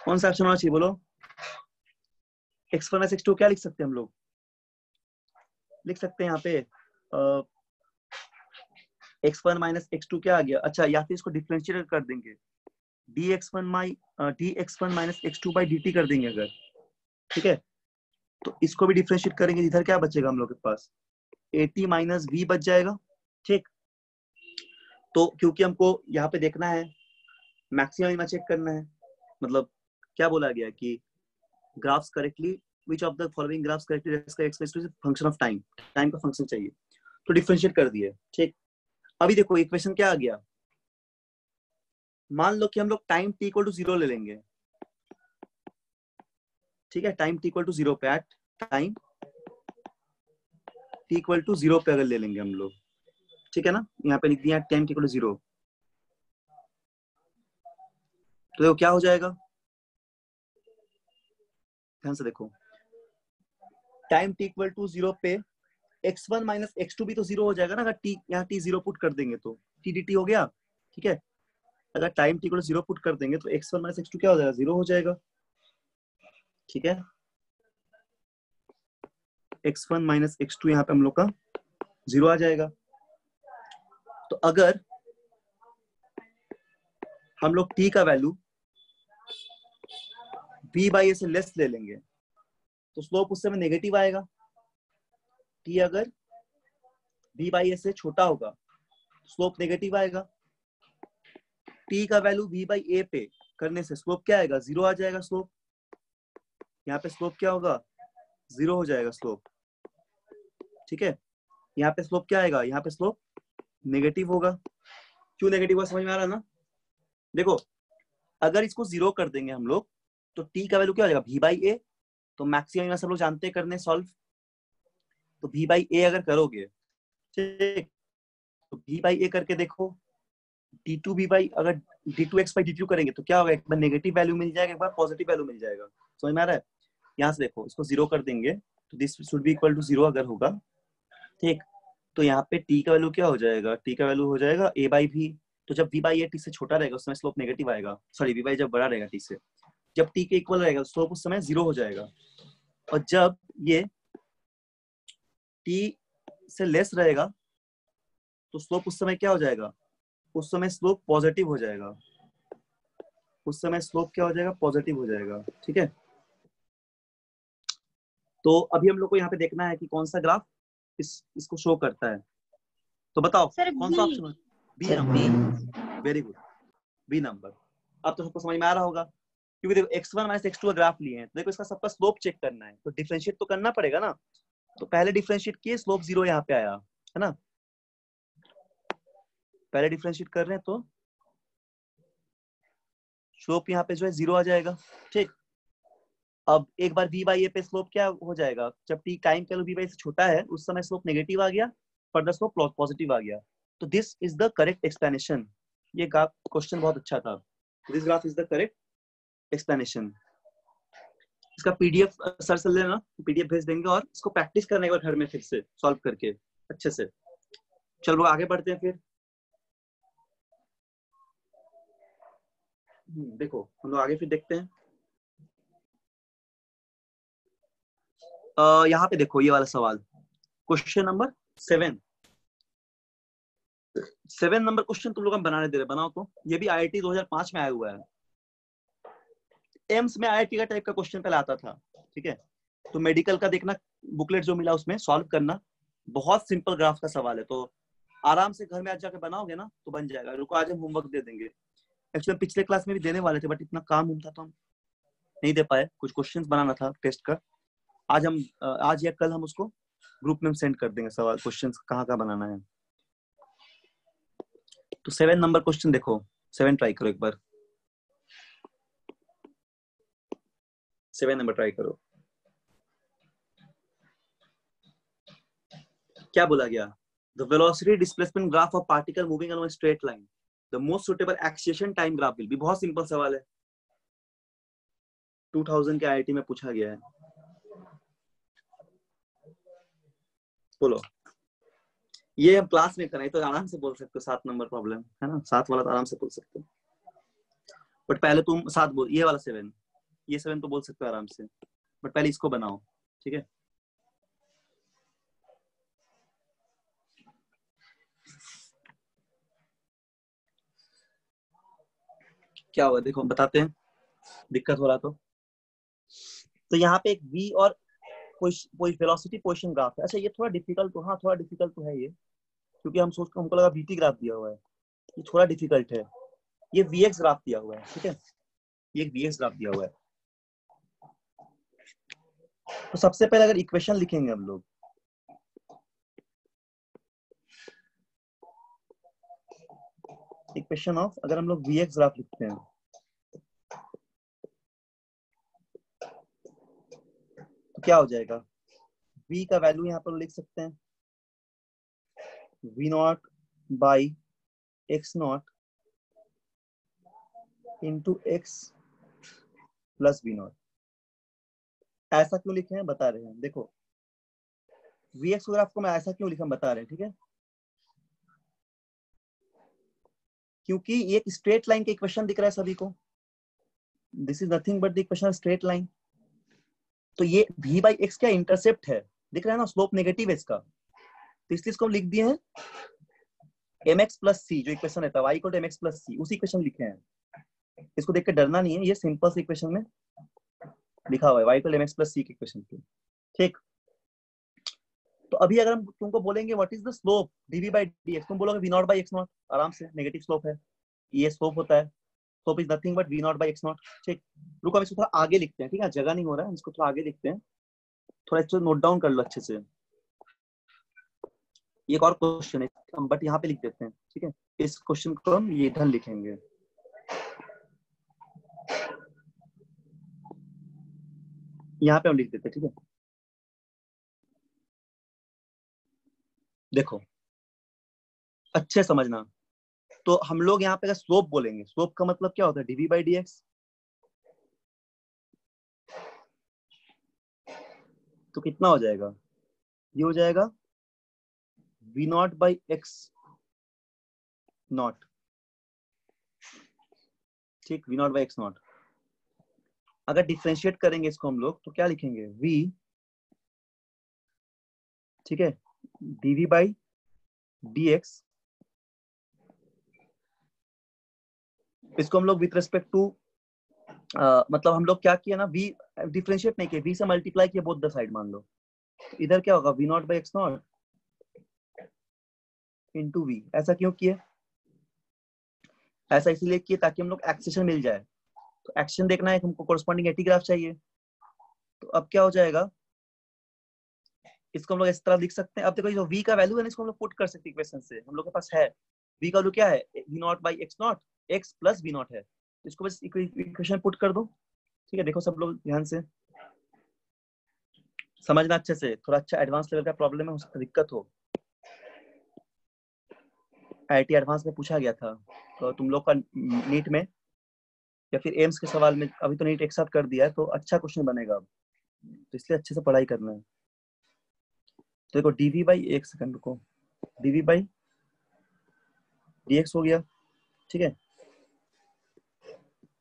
कौन सा ऑप्शन होना चाहिए? बोलो। X one minus x two क्या लिख सकते हैं हम लोग? लिख सकते हैं यहाँ पे x one minus x two क्या आ गया? अच्छा या फिर इसको डिफ्रेंशिएट कर देंगे। D x one my d x one minus x two by d t कर देंगे अगर। ठीक है? तो इसको भी डिफ्रेंशिएट करेंगे। इधर क्या बचेगा हम लोग के पास? ए टी माइनस बी बच जाएगा। ठीक? तो क्योंकि हमको यहाँ पे देखना है मैक्सिमम चेक करना है। मतलब क्या बोला गया कि graphs correctly which of the following graphs correctly function of time time का फ़ंक्शन चाहिए। तो डिफ्रेंशिएट कर दिए। ठीक? अभी देखो इक्वेशन क्या आ गया? मान लो कि हम लोग time t equal to zero ले लेंगे। ठीक है? Time t equal to zero पे at time t equal to zero पे अगर ले लेंगे हम लोग। ठीक है ना? यहाँ पे लिख दिया time t equal to zero तो देखो, क्या हो जाएगा? ध्यान से देखो। Time t equal to zero पे x one minus x two भी तो ज़ीरो हो जाएगा ना, अगर टी यहाँ टी ज़ीरो पुट कर देंगे तो। टी डी टी हो गया, ठीक है? अगर टाइम टी को ज़ीरो पुट कर देंगे तो x one minus x two क्या हो जाएगा? ज़ीरो हो जाएगा, ठीक है? X one minus x two यहाँ पे हम लोग का ज़ीरो आ जाएगा। तो अगर हम लोग टी का वैल्यू बी बाई ए से लेस ले लेंगे तो स्लोप उस समय नेगेटिव आएगा। टी अगर बी बाई ए से छोटा होगा स्लोप नेगेटिव आएगा। टी का वैल्यू वी बाई ए पे करने से स्लोप क्या आएगा? ज़ीरो आ जाएगा स्लोप यहाँ पे स्लोप क्या होगा? ज़ीरो हो जाएगा स्लोप ठीक है? यहाँ पे स्लोप क्या आएगा? यहाँ पे स्लोप नेगेटिव होगा। क्यों नेगेटिव होगा समझ में आ रहा ना? देखो, अगर इसको ज़ीरो कर देंगे हम लोग तो टी का वैल्यू क्या हो जाएगा? वी बाई ए तो मैक्सिमम सब लोग जानते हैं करने सॉल्व तो वी बाई ए अगर करोगे, ठीक तो वी बाई ए करके देखो डी टू वी बाई अगर d two x by d two करेंगे तो क्या होगा, एक बार नेगेटिव वैल्यू मिल जाएगा, एक बार पॉजिटिव वैल्यू मिल जाएगा। समझ में आ रहा है? यहाँ से देखो, इसको ज़ीरो कर देंगे तो this should be equal to zero अगर होगा, ठीक तो यहाँ पे टी का वैल्यू क्या हो जाएगा टी का वैल्यू हो जाएगा ए बाई भी तो जब वी बाई ए टी से छोटा रहेगा, उस समय स्लोप नेगेटिव आएगा सॉरी वी बाई जब बड़ा रहेगा टी से, जब टी के इक्वल रहेगा स्लोप उस समय ज़ीरो हो जाएगा, और जब ये टी से लेस रहेगा तो स्लोप उस समय क्या हो जाएगा? उस समय स्लोप पॉजिटिव हो जाएगा। उस समय स्लोप क्या हो जाएगा? पॉजिटिव हो जाएगा ठीक है? तो अभी हम लोग को यहाँ पे देखना है कि कौन सा ग्राफ इस इसको शो करता है। तो बताओ सर कौन सा option B number very good B number अब तो सबको समझ में आ रहा होगा क्योंकि देखो x one minus x two का ग्राफ लिए हैं। तो देखो इसका सबका स्लोप चेक करना है। तो डिफ्रेंशिएट तो करना पड़ेगा ना। तो पहले डिफरेंशिएट किए स्लोप ज़ीरो यहाँ पे आया, है ना? पहले डिफरेंशिएट कर रहे हैं तो स्लोप यहाँ पे जो है ज़ीरो आ जाएगा, ठीक? अब एक बार वी बाई ए पे स्लोप क्या हो जाएगा? जब टी टाइम का वी बाई से छोटा है, उस समय स्लोप नेगेटिव आ गया फर्दर स्लोप पॉजिटिव आ गया। तो this is the correct explanation ये क्वेश्चन बहुत अच्छा था। This graph is the correct explanation इसका पीडीएफ सर से लेना पीडीएफ भेज देंगे और इसको प्रैक्टिस करने के बाद घर में फिर से सॉल्व करके अच्छे से। चलो आगे बढ़ते हैं फिर। हम्म, देखो हम लोग आगे फिर देखते हैं। uh, यहाँ पे देखो ये वाला सवाल। Question number seven seven number question तुम लोग बनाने दे रहे बनाओ तो। ये भी आई 2005 में आया हुआ है। एम्स में आई का टाइप का क्वेश्चन पहले आता था, ठीक है? तो मेडिकल का देखना बुकलेट जो मिला उसमें सॉल्व करना, बहुत सिंपल ग्राफ का सवाल है। तो आराम से घर में आज जाके बनाओगे ना तो बन जाएगा। रुको, आज हम होमवर्क दे देंगे। एक्चुअली पिछले क्लास में भी देने वाले थे बट इतना काम हम था। तो हम नहीं दे पाए। कुछ क्वेश्चंस बनाना था टेस्ट का। आज हम आज या कल हम उसको ग्रुप में सेंड कर देंगे सवाल क्वेश्चंस कहाँ कहाँ बनाना है। तो सेवन नंबर क्वेश्चन देखो। सेवन ट्राई करो एक बार। सेवन नंबर ट्राई करो। क्या बोला गया? The velocity displacement graph of particle moving along straight line the most suitable acceleration time graph will be बहुत सिंपल सवाल है। 2000 के आईआईटी में पूछा गया है। बोलो। ये हम क्लास में करें तो आराम से बोल सकते हो, सात नंबर प्रॉब्लम है ना? सात वाला तो आराम से बोल सकते हो। बट पहले तुम सात बोल, ये वाला सेवन ये सेवन तो बोल सकते हो आराम से। बट पहले इसको बनाओ, ठीक है? क्या हुआ? देखो, बताते हैं। दिक्कत हो रहा तो। तो यहाँ पे एक v और वेलोसिटी पोजिशन ग्राफ है। अच्छा ये थोड़ा डिफ़िकल्ट तो हाँ थोड़ा डिफ़िकल्ट तो है ये। क्योंकि हम सोच, हमको लगा वीटी ग्राफ दिया हुआ है। ये थोड़ा डिफ़िकल्ट है। ये वी एक्स ग्राफ दिया हुआ है, ठीक है? ये वी एक्स ग्राफ दिया हुआ है। तो सबसे पहले अगर इक्वेशन लिखेंगे हम लोग। इक्वेशन ऑफ़ अगर हम लोग वी एक्स ग्राफ लिखते हैं। तो क्या हो जाएगा? V का वैल्यू यहाँ पर लिख सकते हैं। V not by x not into x plus v not ऐसा क्यों लिखे हैं? बता रहे हैं। देखो वी एक्स ग्राफ को मैं ऐसा क्यों लिखा बता रहे हैं, ठीक है? क्योंकि ये एक स्ट्रेट लाइन का इक्वेशन दिख रहा है सभी को। This is nothing but equation straight line तो ये v बाई एक्स क्या इंटरसेप्ट है? दिख रहा है ना स्लोप नेगेटिव है इसका। तो इसलिए इसको हम लिख दिए हैं एम एक्स प्लस सी जो इक्वेशन रहता है वाई को एम एक्स प्लस सी उसी इक्वेशन लिखे हैं। इसको देख के डरना नहीं है, ये सिंपल इक्वेशन में। लिखा हुआ है वाई प्लस सी के इक्वेशन पे ठीक? तो अभी अगर हम तुमको बोलेंगे what is the slope d v by d तुम बोलोगे v not by x not आराम से नेगेटिव स्लोप है। ये स्लोप होता है। Slope is nothing but v not by x not ठीक? रुको, हम इसको थोड़ा आगे लिखते हैं। ठीक है? जगह नहीं हो रहा है इसको थोड़ा आगे लिखते हैं। थोड़ा इसको नोट डाउन कर लो अच्छे से। एक और क्वेश्चन है बट यहाँ पे लिख देते हैं। ठीक है? इस क्वेश्चन को हम ये इधर लिखेंगे। यहाँ पे हम लिख देते ठीक है? देखो, अच्छे समझना। तो हम लोग यहाँ पे स्लोप बोलेंगे स्लोप का मतलब क्या होता है? डीवी बाई डी एक्स तो कितना हो जाएगा? ये हो जाएगा v not by x not ठीक v not by x not अगर डिफ्रेंशिएट करेंगे इसको हम लोग तो क्या लिखेंगे? V, ठीक है? dv by dx. इसको हम लोग विथ रेस्पेक्ट टू मतलब हम लोग क्या किया ना, v डिफ्रेंशिएट नहीं किया, v से मल्टीप्लाई किया बोथ द साइड मान लो। इधर क्या होगा? V not by x not into v ऐसा क्यों किए ऐसा इसलिए किए ताकि हम लोग एक्सेशन मिल जाए। तो एक्शन देखना है हमको कोरस्पॉन्डिंग एटीग्राफ चाहिए। तो अब क्या हो जाएगा? इसको हम लोग इस तरह लिख सकते हैं। अब देखो जो v का वैल्यू है इसको हम लोग पुट कर सकते हैं इक्वेशन से। हम लोग के पास है। v का वैल्यू क्या है? v not by x not x plus v not है। इसको बस इक्वेशन पुट कर दो। ठीक है, देखो सब लोग ध्यान से। समझना अच्छे से। थोड़ा अच्छा एडवांस लेवल का प्रॉब्लम है सकता दिक्कत हो। आई एडवांस में पूछा गया था। तो तुम लोग का नीट में या फिर एम्स के सवाल में अभी तो नीट एक साथ कर दिया है तो अच्छा क्वेश्चन बनेगा अब। तो इसलिए अच्छे से पढ़ाई करना है। तो देखो डीवी बाई एक सेकंड रुको। D v by d x हो गया, ठीक है?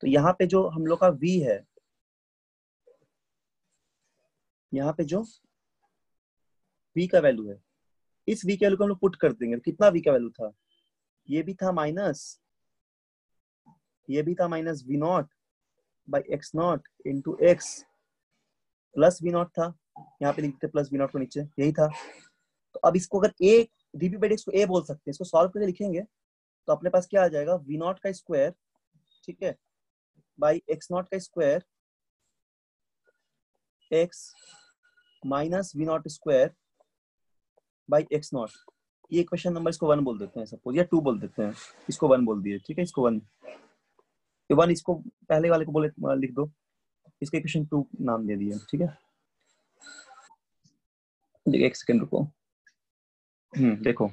तो यहाँ पे जो हम लोग का वी है, यहाँ पे जो वी का वैल्यू है, इस वी के वैल्यू को हम लोग पुट कर देंगे। कितना वी का वैल्यू था? ये भी था माइनस ये भी था minus v not by x not into x plus v not था। यहाँ पे लिखते प्लस वी नॉट को नीचे। यही था। तो अब इसको अगर ए डीबी बाई को ए बोल सकते हैं, इसको सॉल्व करके लिखेंगे तो अपने पास क्या आ जाएगा? वी नॉट का स्क्वायर ठीक है? बाई एक्स नॉट का square x minus v not square by x not ये क्वेश्चन नंबर इसको वन बोल देते हैं सपोज़ या टू बोल देते हैं। इसको वन बोल दिए, ठीक है? इसको वन वन इसको पहले वाले को बोले लिख दो। इसके क्वेश्चन टू नाम दे दिए ठीक है? देखिए, एक सेकंड रुको। हम्म देखो।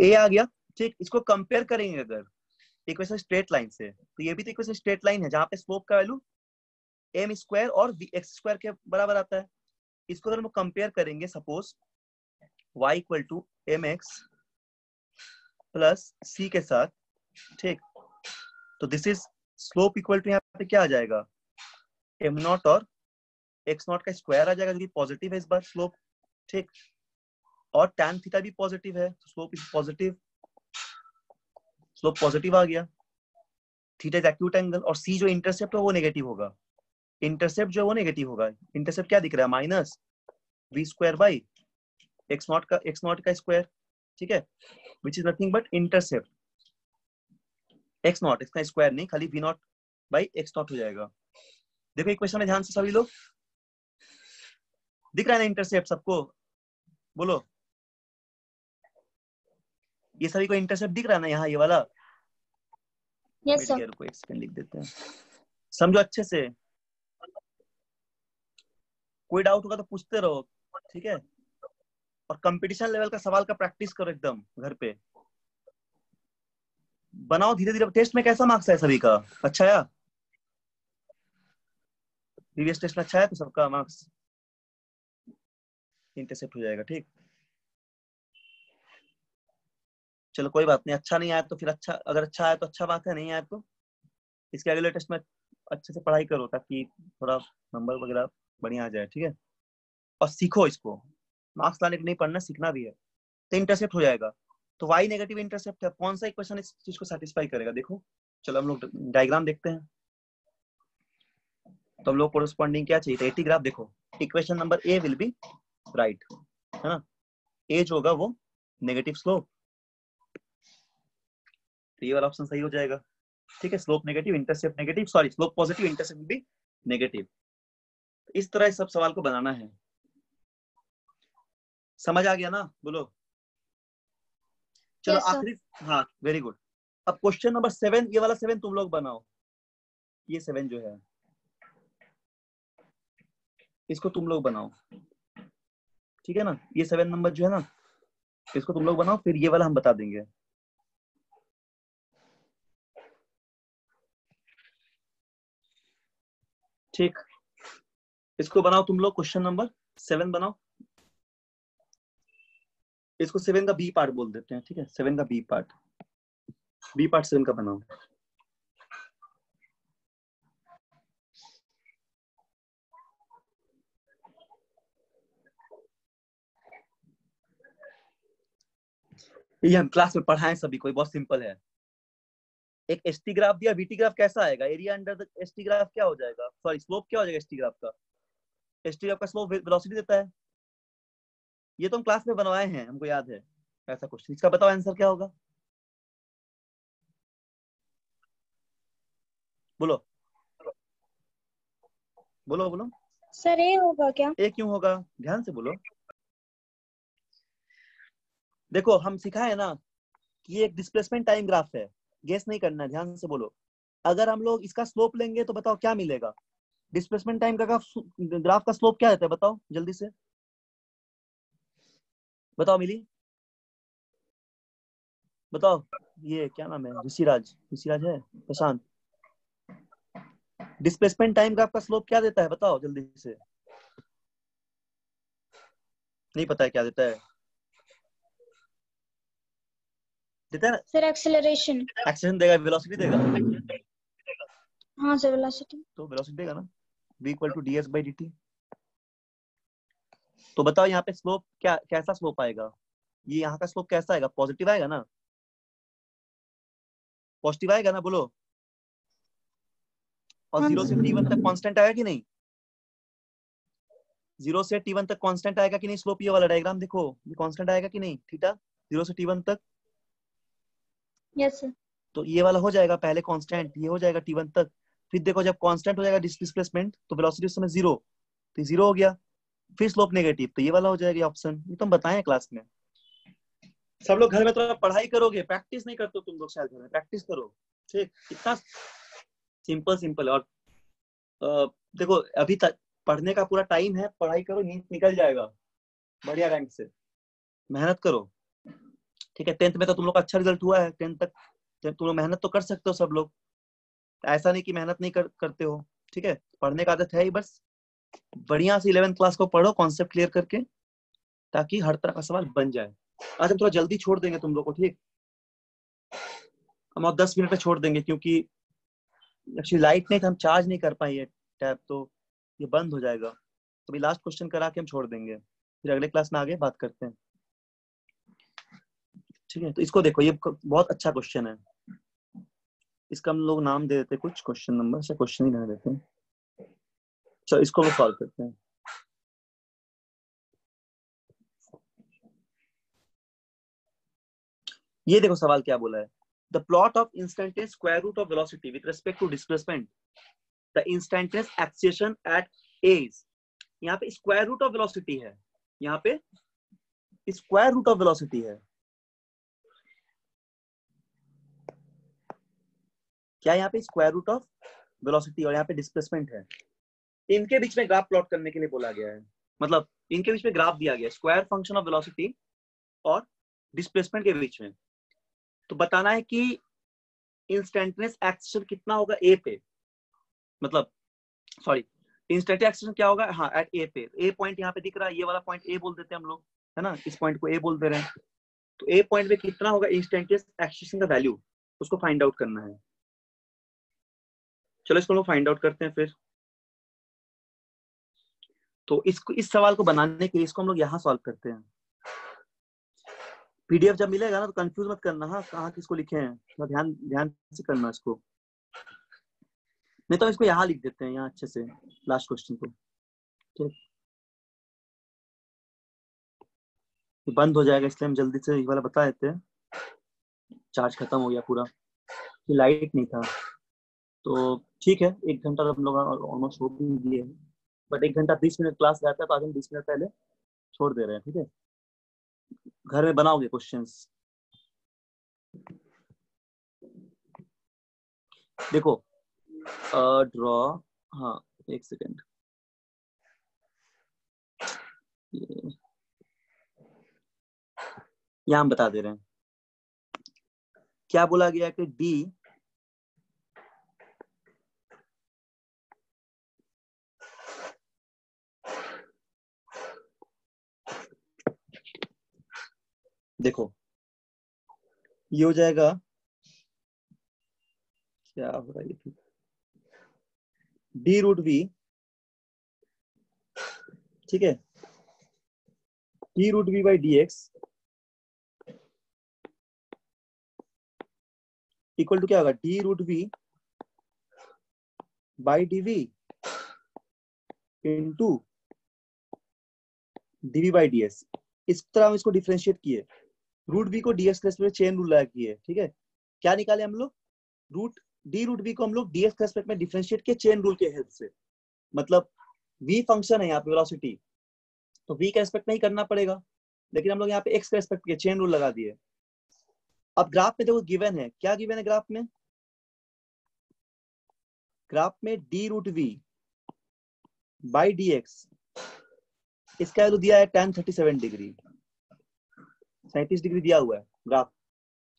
ए आ गया। ठीक, इसको कंपेयर करेंगे अगर इक्वेशन स्ट्रेट लाइन से। तो ये भी तो इक्वेशन स्ट्रेट लाइन है, जहाँ पे स्लोप का वैल्यू एम स्क्वायर और एक्स स्क्वायर के बराबर आता है। इसको अगर हम कंपेयर करेंगे suppose y equal to m x plus c के साथ ठीक। तो this is slope equal to यहाँ पे क्या आ जाएगा? एम नॉट और एक्स नॉट का स्क्वायर आ जाएगा जो कि पॉजिटिव है इस बार स्लोप ठीक। और tan थीटा भी पॉजिटिव है slope is positive slope positive आ गया। थीटा इज़ एक्यूट एंगल और सी जो इंटरसेप्ट है वो नेगेटिव होगा। इंटरसेप्ट जो है वो नेगेटिव होगा। इंटरसेप्ट क्या दिख रहा है? Minus v square by x not का एक्स नॉट का स्क्वायर ठीक है। Which is nothing but intercept x not इसका स्क्वायर नहीं खाली v not by x not हो जाएगा। देखो इक्वेशन में ध्यान से सभी लोग। दिख रहा है ना इंटरसेप्ट सबको? बोलो। ये सभी को इंटरसेप्ट दिख रहा है ना यहाँ ये वाला? सर को लिख देते हैं। समझो अच्छे से। कोई डाउट होगा तो पूछते रहो ठीक है? और कंपटीशन लेवल का सवाल का प्रैक्टिस करो एकदम घर पे। बनाओ धीरे धीरे टेस्ट में कैसा मार्क्स है सभी का? अच्छा है प्रीवियस टेस्ट में अच्छा है तो सबका मार्क्स इंटरसेप्ट हो जाएगा, ठीक? चलो कोई बात नहीं अच्छा नहीं आया तो फिर अच्छा अगर अच्छा आया तो अच्छा बात है, नहीं आया तो? इसके अगले टेस्ट में अच्छे से पढ़ाई करो ताकि थोड़ा नंबर वगैरह बढ़िया आ जाए, ठीक है? और सीखो इसको। मार्क्स लाने के नहीं पढ़ना, सीखना भी है। तो इंटरसेप्ट हो जाएगा। तो वाई नेगेटिव इंटरसेप्ट है? कौन सा इक्वेशन इस चीज़ को सेटिस्फाई करेगा? देखो, चलो हम लोग डायग्राम देखते हैं। तो हम लोग कोरस्पॉन्डिंग क्या चाहिए? एटी ग्राफ देखो। Equation number a will be right है ना? ए जो होगा वो नेगेटिव स्लोप तो ये वाला ऑप्शन सही हो जाएगा। ठीक है? Slope negative intercept negative sorry slope positive intercept भी नेगेटिव इस तरह इस सब सवाल को बनाना है। समझ आ गया ना? बोलो। चलो Yes, आखिरी हाँ वेरी गुड अब क्वेश्चन नंबर सेवन ये वाला सेवन तुम लोग बनाओ। ये सेवन जो है। इसको तुम लोग बनाओ। ठीक है ना? ये सेवन नंबर जो है ना इसको तुम लोग बनाओ फिर ये वाला हम बता देंगे। ठीक। इसको बनाओ तुम लोग क्वेश्चन नंबर सेवन बनाओ। इसको सेवन का बी पार्ट बोल देते हैं, ठीक है? सेवन का b part b part seven का बनाओ। ये हम क्लास में पढ़ाएँ सभी को बहुत सिंपल है। एक एस टी ग्राफ दिया वीटी ग्राफ कैसा आएगा? Area under the s t graph क्या हो जाएगा? सॉरी स्लोप क्या हो जाएगा एस टी ग्राफ का? एस टी ग्राफ का स्लोप वेलोसिटी देता है। ये तो हम क्लास में बनवाए हैं हमको याद है। ऐसा क्वेश्चन इसका बताओ आंसर क्या होगा? बोलो। बोलो बोलो। सर ये होगा क्या? ए क्यों होगा? ध्यान से बोलो। देखो हम सिखाए ना कि ये एक डिस्प्लेसमेंट टाइम ग्राफ है। गेस नहीं करना ध्यान से बोलो। अगर हम लोग इसका स्लोप लेंगे तो बताओ क्या मिलेगा? डिस्प्लेसमेंट टाइम का ग्राफ का स्लोप क्या रहता है बताओ जल्दी से। बताओ मिली। बताओ ये क्या नाम है? ऋषिराज। ऋषिराज है? प्रशांत। डिस्प्लेसमेंट टाइम का स्लोप क्या देता है? बताओ जल्दी से। नहीं पता है क्या देता है। देता है ना? सर एक्सेलरेशन एक्सेलेरेशन देगा वेलोसिटी देगा। हाँ सर वेलोसिटी तो वेलोसिटी देगा ना। V equal to ds by dt तो बताओ यहाँ पे स्लोप क्या कैसा स्लोप आएगा? ये यहाँ का स्लोप कैसा आएगा? पॉजिटिव आएगा ना? पॉजिटिव आएगा ना बोलो? और हाँ। ज़ीरो से टी वन तक कांस्टेंट आएगा कि नहीं? ज़ीरो से टी वन तक कांस्टेंट आएगा कि नहीं स्लोप ये वाला डायग्राम देखो ये कांस्टेंट आएगा कि नहीं? थीटा ज़ीरो से टी वन तक? यस तो ये वाला हो जाएगा पहले कांस्टेंट ये हो जाएगा टी वन तक। फिर देखो जब कांस्टेंट हो जाएगा डिस्प्लेसमेंट तो वेलोसिटी उस समय ज़ीरो तो ज़ीरो हो गया। फिर स्लोप नेगेटिव तो ये वाला हो जाएगा ऑप्शन ये तुम बताएँ क्लास में। सब लोग घर में थोड़ा पढ़ाई करोगे प्रैक्टिस नहीं करते तुम लोग शायद घर में प्रैक्टिस करो। ठीक कितना सिंपल सिंपल और अ, देखो अभी तक पढ़ने का पूरा टाइम है पढ़ाई करो नींद निकल जाएगा। बढ़िया रैंक से। मेहनत करो। ठीक है टेंथ में तो तुम लोग का अच्छा रिज़ल्ट हुआ है। टेंथ तक तो तुम लोग मेहनत तो कर सकते हो सब लोग। ऐसा नहीं कि मेहनत नहीं कर, करते हो। ठीक है पढ़ने का आदत है ही बस। बढ़िया से इलेवेंथ क्लास को पढ़ो कॉन्सेप्ट क्लियर करके, ताकि हर तरह का सवाल बन जाए। आज हम थोड़ा जल्दी छोड़ देंगे तुम लोग को, ठीक? हम और दस मिनट में छोड़ देंगे, क्योंकि एक्चुअली लाइट नहीं था, हम चार्ज नहीं कर पाए ये टैब तो ये बंद हो जाएगा। तो अभी लास्ट क्वेश्चन करा के हम छोड़ देंगे। फिर अगले क्लास में आगे बात करते हैं। ठीक है तो इसको देखो, ये बहुत अच्छा क्वेश्चन है। इसका हम लोग नाम दे देते कुछ क्वेश्चन नंबर से क्वेश्चन ही देते। हैं चलो इसको भी सॉल्व करते हैं ये देखो सवाल क्या बोला है। The plot of instantaneous square root of velocity with respect to displacement the instantaneous acceleration at a यहाँ पे स्क्वायर रूट ऑफ़ वेलोसिटी है। यहाँ पे स्क्वायर रूट ऑफ़ वेलोसिटी है। क्या यहाँ पे स्क्वायर रूट ऑफ़ वेलोसिटी और यहाँ पे डिस्प्लेसमेंट है? इनके बीच में ग्राफ प्लॉट करने के लिए बोला गया है। मतलब इनके बीच में ग्राफ दिया गया स्क्वायर फ़ंक्शन ऑफ़ वेलोसिटी और डिस्प्लेसमेंट के बीच में। तो बताना है कि इंस्टेंटेनियस एक्सेशन कितना होगा ए पे। मतलब सॉरी इंस्टेंटेनियस एक्सेशन क्या होगा? हाँ एट ए पे। ए पॉइंट यहाँ पे दिख रहा है, ये वाला पॉइंट ए बोल देते हैं हम लोग, है ना? इस पॉइंट को ए बोल दे रहे हैं। तो ए पॉइंट पे कितना होगा इंस्टेंटेनियस एक्सेशन का वैल्यू उसको फाइंड आउट करना है। चलो इसको हम फाइंड आउट करते हैं फिर। तो इसको इस सवाल को बनाने के लिए इसको हम लोग यहाँ सॉल्व करते हैं। पीडीएफ जब मिलेगा ना तो कंफ्यूज मत करना। हाँ कहाँ किसको लिखे हैं? थोड़ा ध्यान ध्यान से करना इसको। नहीं तो इसको यहाँ लिख देते हैं, यहाँ अच्छे से लास्ट क्वेश्चन को। ठीक। बंद हो जाएगा, इसलिए हम जल्दी से ये वाला बता देते हैं। चार्ज खत्म हो गया पूरा। लाइट नहीं था। तो ठीक है, एक घंटा हम लोग ऑलमोस्ट हो भी दिए बट एक घंटा बीस मिनट क्लास रहता है तो आज हम बीस मिनट पहले छोड़ दे रहे हैं, ठीक है? घर में बनाओगे क्वेश्चन देखो ड्रॉ हाँ एक सेकेंड यहाँ हम बता दे रहे हैं। क्या बोला गया कि डी देखो। ये हो जाएगा, क्या हो रहा है डी रूट बी ठीक है? D root v by d x equal to क्या होगा? D root v by d v into d v by d s इस तरह हम इसको डिफ्रेंशिएट किए। रूट बी को डीएक्स के में चेन रूल लगा किए ठीक है? क्या निकाले हम लोग? रूट डी रूट बी को हम लोग डीएक्स के में डिफ्रेंशिएट किए चेन रूल के हेल्प से। मतलब वी फ़ंक्शन है यहाँ पे वेलोसिटी तो वी का रेस्पेक्ट नहीं करना पड़ेगा। लेकिन हम लोग यहाँ पे एक्स का रेस्पेक्ट किए चेन रूल लगा दिए अब ग्राफ में देखो गिवन है। क्या गिवन है ग्राफ में? ग्राफ में d root v by d x इसका दिया है टेन थर्टी सेवन डिग्री सैंतीस डिग्री दिया हुआ है, ग्राफ।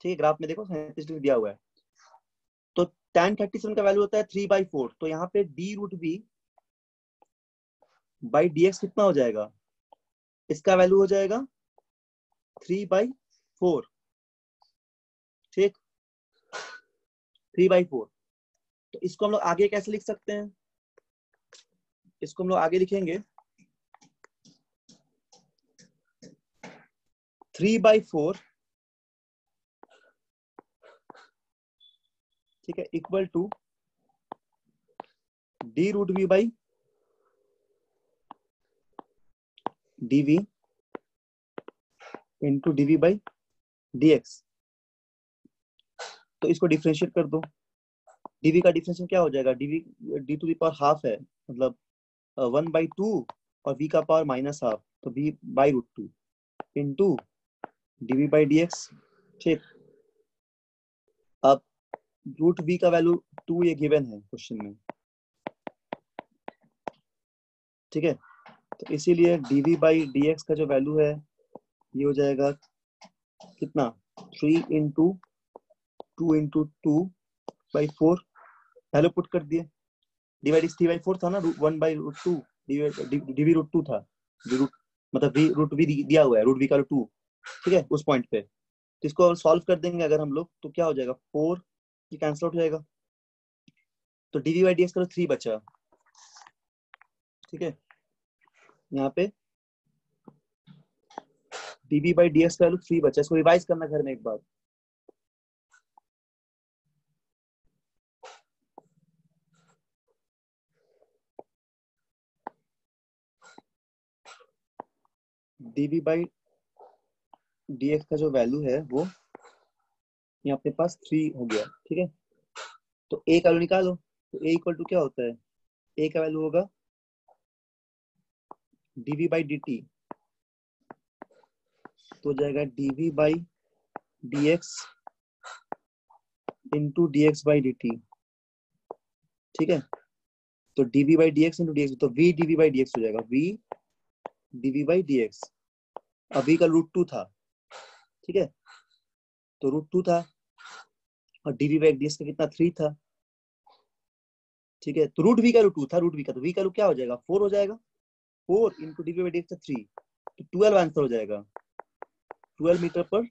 ठीक है, ग्राफ में देखो, सैंतीस डिग्री दिया हुआ है। तो टेन थर्टी सेवन का वैल्यू होता है थ्री बाई फोर तो यहाँ पे d root v by d x कितना हो जाएगा? इसका वैल्यू हो जाएगा थ्री बाई फोर ठीक? थ्री बाई फोर तो इसको हम लोग आगे कैसे लिख सकते हैं? इसको हम लोग आगे लिखेंगे। थ्री बाई फोर ठीक है equal to d root v by d v into d v by d x तो इसको डिफ्रेंशिएट कर दो। डीवी का डिफ्रेंशिएट क्या हो जाएगा? D v d to the power half है। मतलब वन बाई टू और वी का पावर माइनस हाफ़ तो v by root two into d v by d x ठीक। अब रूट बी का वैल्यू टू ये गिवन है क्वेश्चन में। ठीक है? तो इसीलिए डीवी बाई डी एक्स का जो वैल्यू है, ये हो जाएगा कितना? Three into two into two by four value put कर दिए। डिवाइड थ्री बाई फोर था ना? One by root two d v root two था। रूट मतलब वी रूट वी दिया हुआ है रूट वी का टू ठीक है, उस पॉइंट पे। तो इसको सॉल्व कर देंगे अगर हम लोग तो क्या हो जाएगा? फोर ये कैंसिल आउट हो जाएगा। तो d v by d x करो थ्री बचा। ठीक है? यहाँ पे d v by d x का थ्री बचा। इसको रिवाइज करना घर में एक बार। D v by d x का जो वैल्यू है वो ये अपने पास थ्री हो गया, ठीक है? तो ए का वैल्यू निकालो तो ए इक्वल टू क्या होता है? ए का वैल्यू होगा डीवी बाई डी टी तो जाएगा d v by d x into d x by d t ठीक है? तो d v by d x into d x तो v d v by d x हो जाएगा v d v by d x अभी का root two था। ठीक है? तो रूट टू था और डीवी बाई डी का कितना थ्री था। ठीक है? तो रूट वी का रूट टू था रूट वी का। तो वी का रूट क्या हो जाएगा? फोर हो जाएगा। Four into d v by d x three तो ट्वेल्व आंसर हो जाएगा। Twelve meter per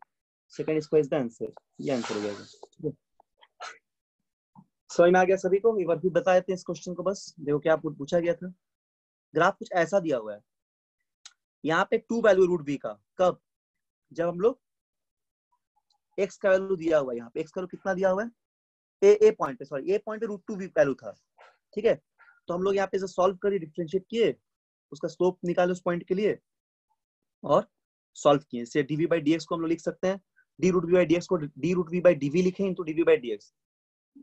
second square the answer ये आंसर हो जाएगा। समझ में आ गया सभी को। एक बार फिर बता देते हैं इस क्वेश्चन को बस। देखो क्या पूछा गया था। ग्राफ कुछ ऐसा दिया हुआ है। यहाँ पे टू वैल्यू रूट बी का। कब? जब हम लोग एक्स का वैल्यू दिया हुआ है यहाँ पे। एक्स का वैल्यू कितना दिया हुआ है? ए ए पॉइंट पे सॉरी ए पॉइंट पे रूट टू वैल्यू था। ठीक है? तो हम लोग यहाँ पे इसे सॉल्व करिए डिफ्रेंशिएट किए, उसका स्लोप निकाले उस पॉइंट के लिए और सॉल्व किए। इसे डीवी बाई डीएक्स को हम लोग लिख सकते हैं। D root v by d x को d root v by d v लिखे into d v by d x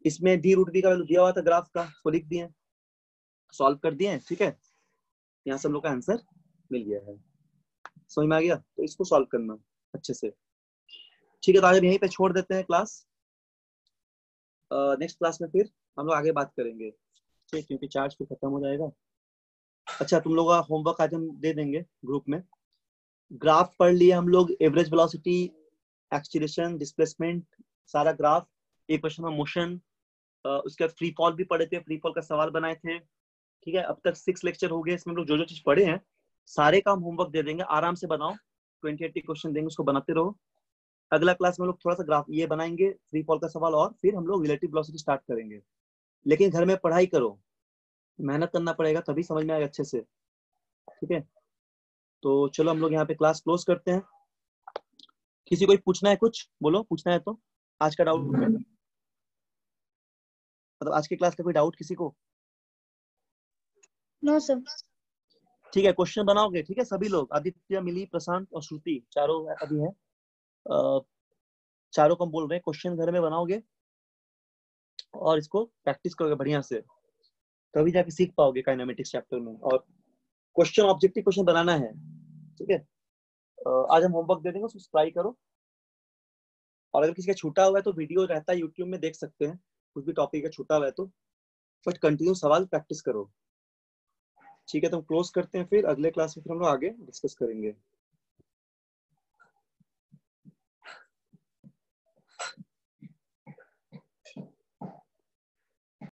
इसमें डी रूट बी का वैल्यू दिया हुआ था ग्राफ का, उसको लिख दिए। सॉल्व कर दिए, ठीक है? यहाँ से हम लोग का आंसर मिल गया है। समझ में आ गया? तो इसको सॉल्व करना, अच्छे से। ठीक है तो आज हम यहीं पे छोड़ देते हैं क्लास नेक्स्ट क्लास में फिर हम लोग आगे बात करेंगे। ठीक क्योंकि चार्ज फिर खत्म हो जाएगा। अच्छा तुम लोग का होमवर्क आज हम दे देंगे ग्रुप में। ग्राफ पढ़ लिए हम लोग एवरेज वेलोसिटी एक्सीलरेशन डिस्प्लेसमेंट सारा ग्राफ एक क्वेश्चन में मोशन उसके बाद फ्री फॉल भी पढ़े थे फ्री फॉल का सवाल बनाए थे। ठीक है, अब तक सिक्स लेक्चर हो गए, इसमें हम लोग जो जो चीज़ पढ़े हैं, सारे काम होमवर्क दे देंगे। आराम से बनाओ ट्वेंटी एट्टी क्वेश्चन देंगे, उसको बनाते रहो। अगला क्लास में लोग थोड़ा सा ग्राफ ये बनाएँगे फ्री फॉल का सवाल और फिर हम लोग रिलेटिव वेलोसिटी स्टार्ट करेंगे। लेकिन घर में पढ़ाई करो। मेहनत करना पड़ेगा तभी समझ में आएगा अच्छे से। ठीक है? तो चलो हम लोग यहाँ पे क्लास क्लोज करते हैं। किसी को पूछना है कुछ? बोलो पूछना है तो। आज का डाउट मतलब आज की क्लास का कोई डाउट किसी को? नो सर ठीक है क्वेश्चन बनाओगे। ठीक है सभी लोग आदित्य मिली प्रशांत और श्रुति चारों अभी है। चारों को हम बोल रहे हैं क्वेश्चन घर में बनाओगे और इसको प्रैक्टिस करोगे बढ़िया से, तभी जाके सीख पाओगे काइनेमेटिक्स चैप्टर में। और क्वेश्चन ऑब्जेक्टिव क्वेश्चन बनाना है, ठीक है? आज हम होमवर्क दे देंगे, उसको ट्राई करो। और अगर किसी का छूटा हुआ है तो वीडियो रहता है यूट्यूब में, देख सकते हैं। कुछ भी टॉपिक का छूटा हुआ है तो बट कंटिन्यू सवाल प्रैक्टिस करो। ठीक है तो हम क्लोज करते हैं फिर, अगले क्लास में फिर हम लोग आगे डिस्कस करेंगे।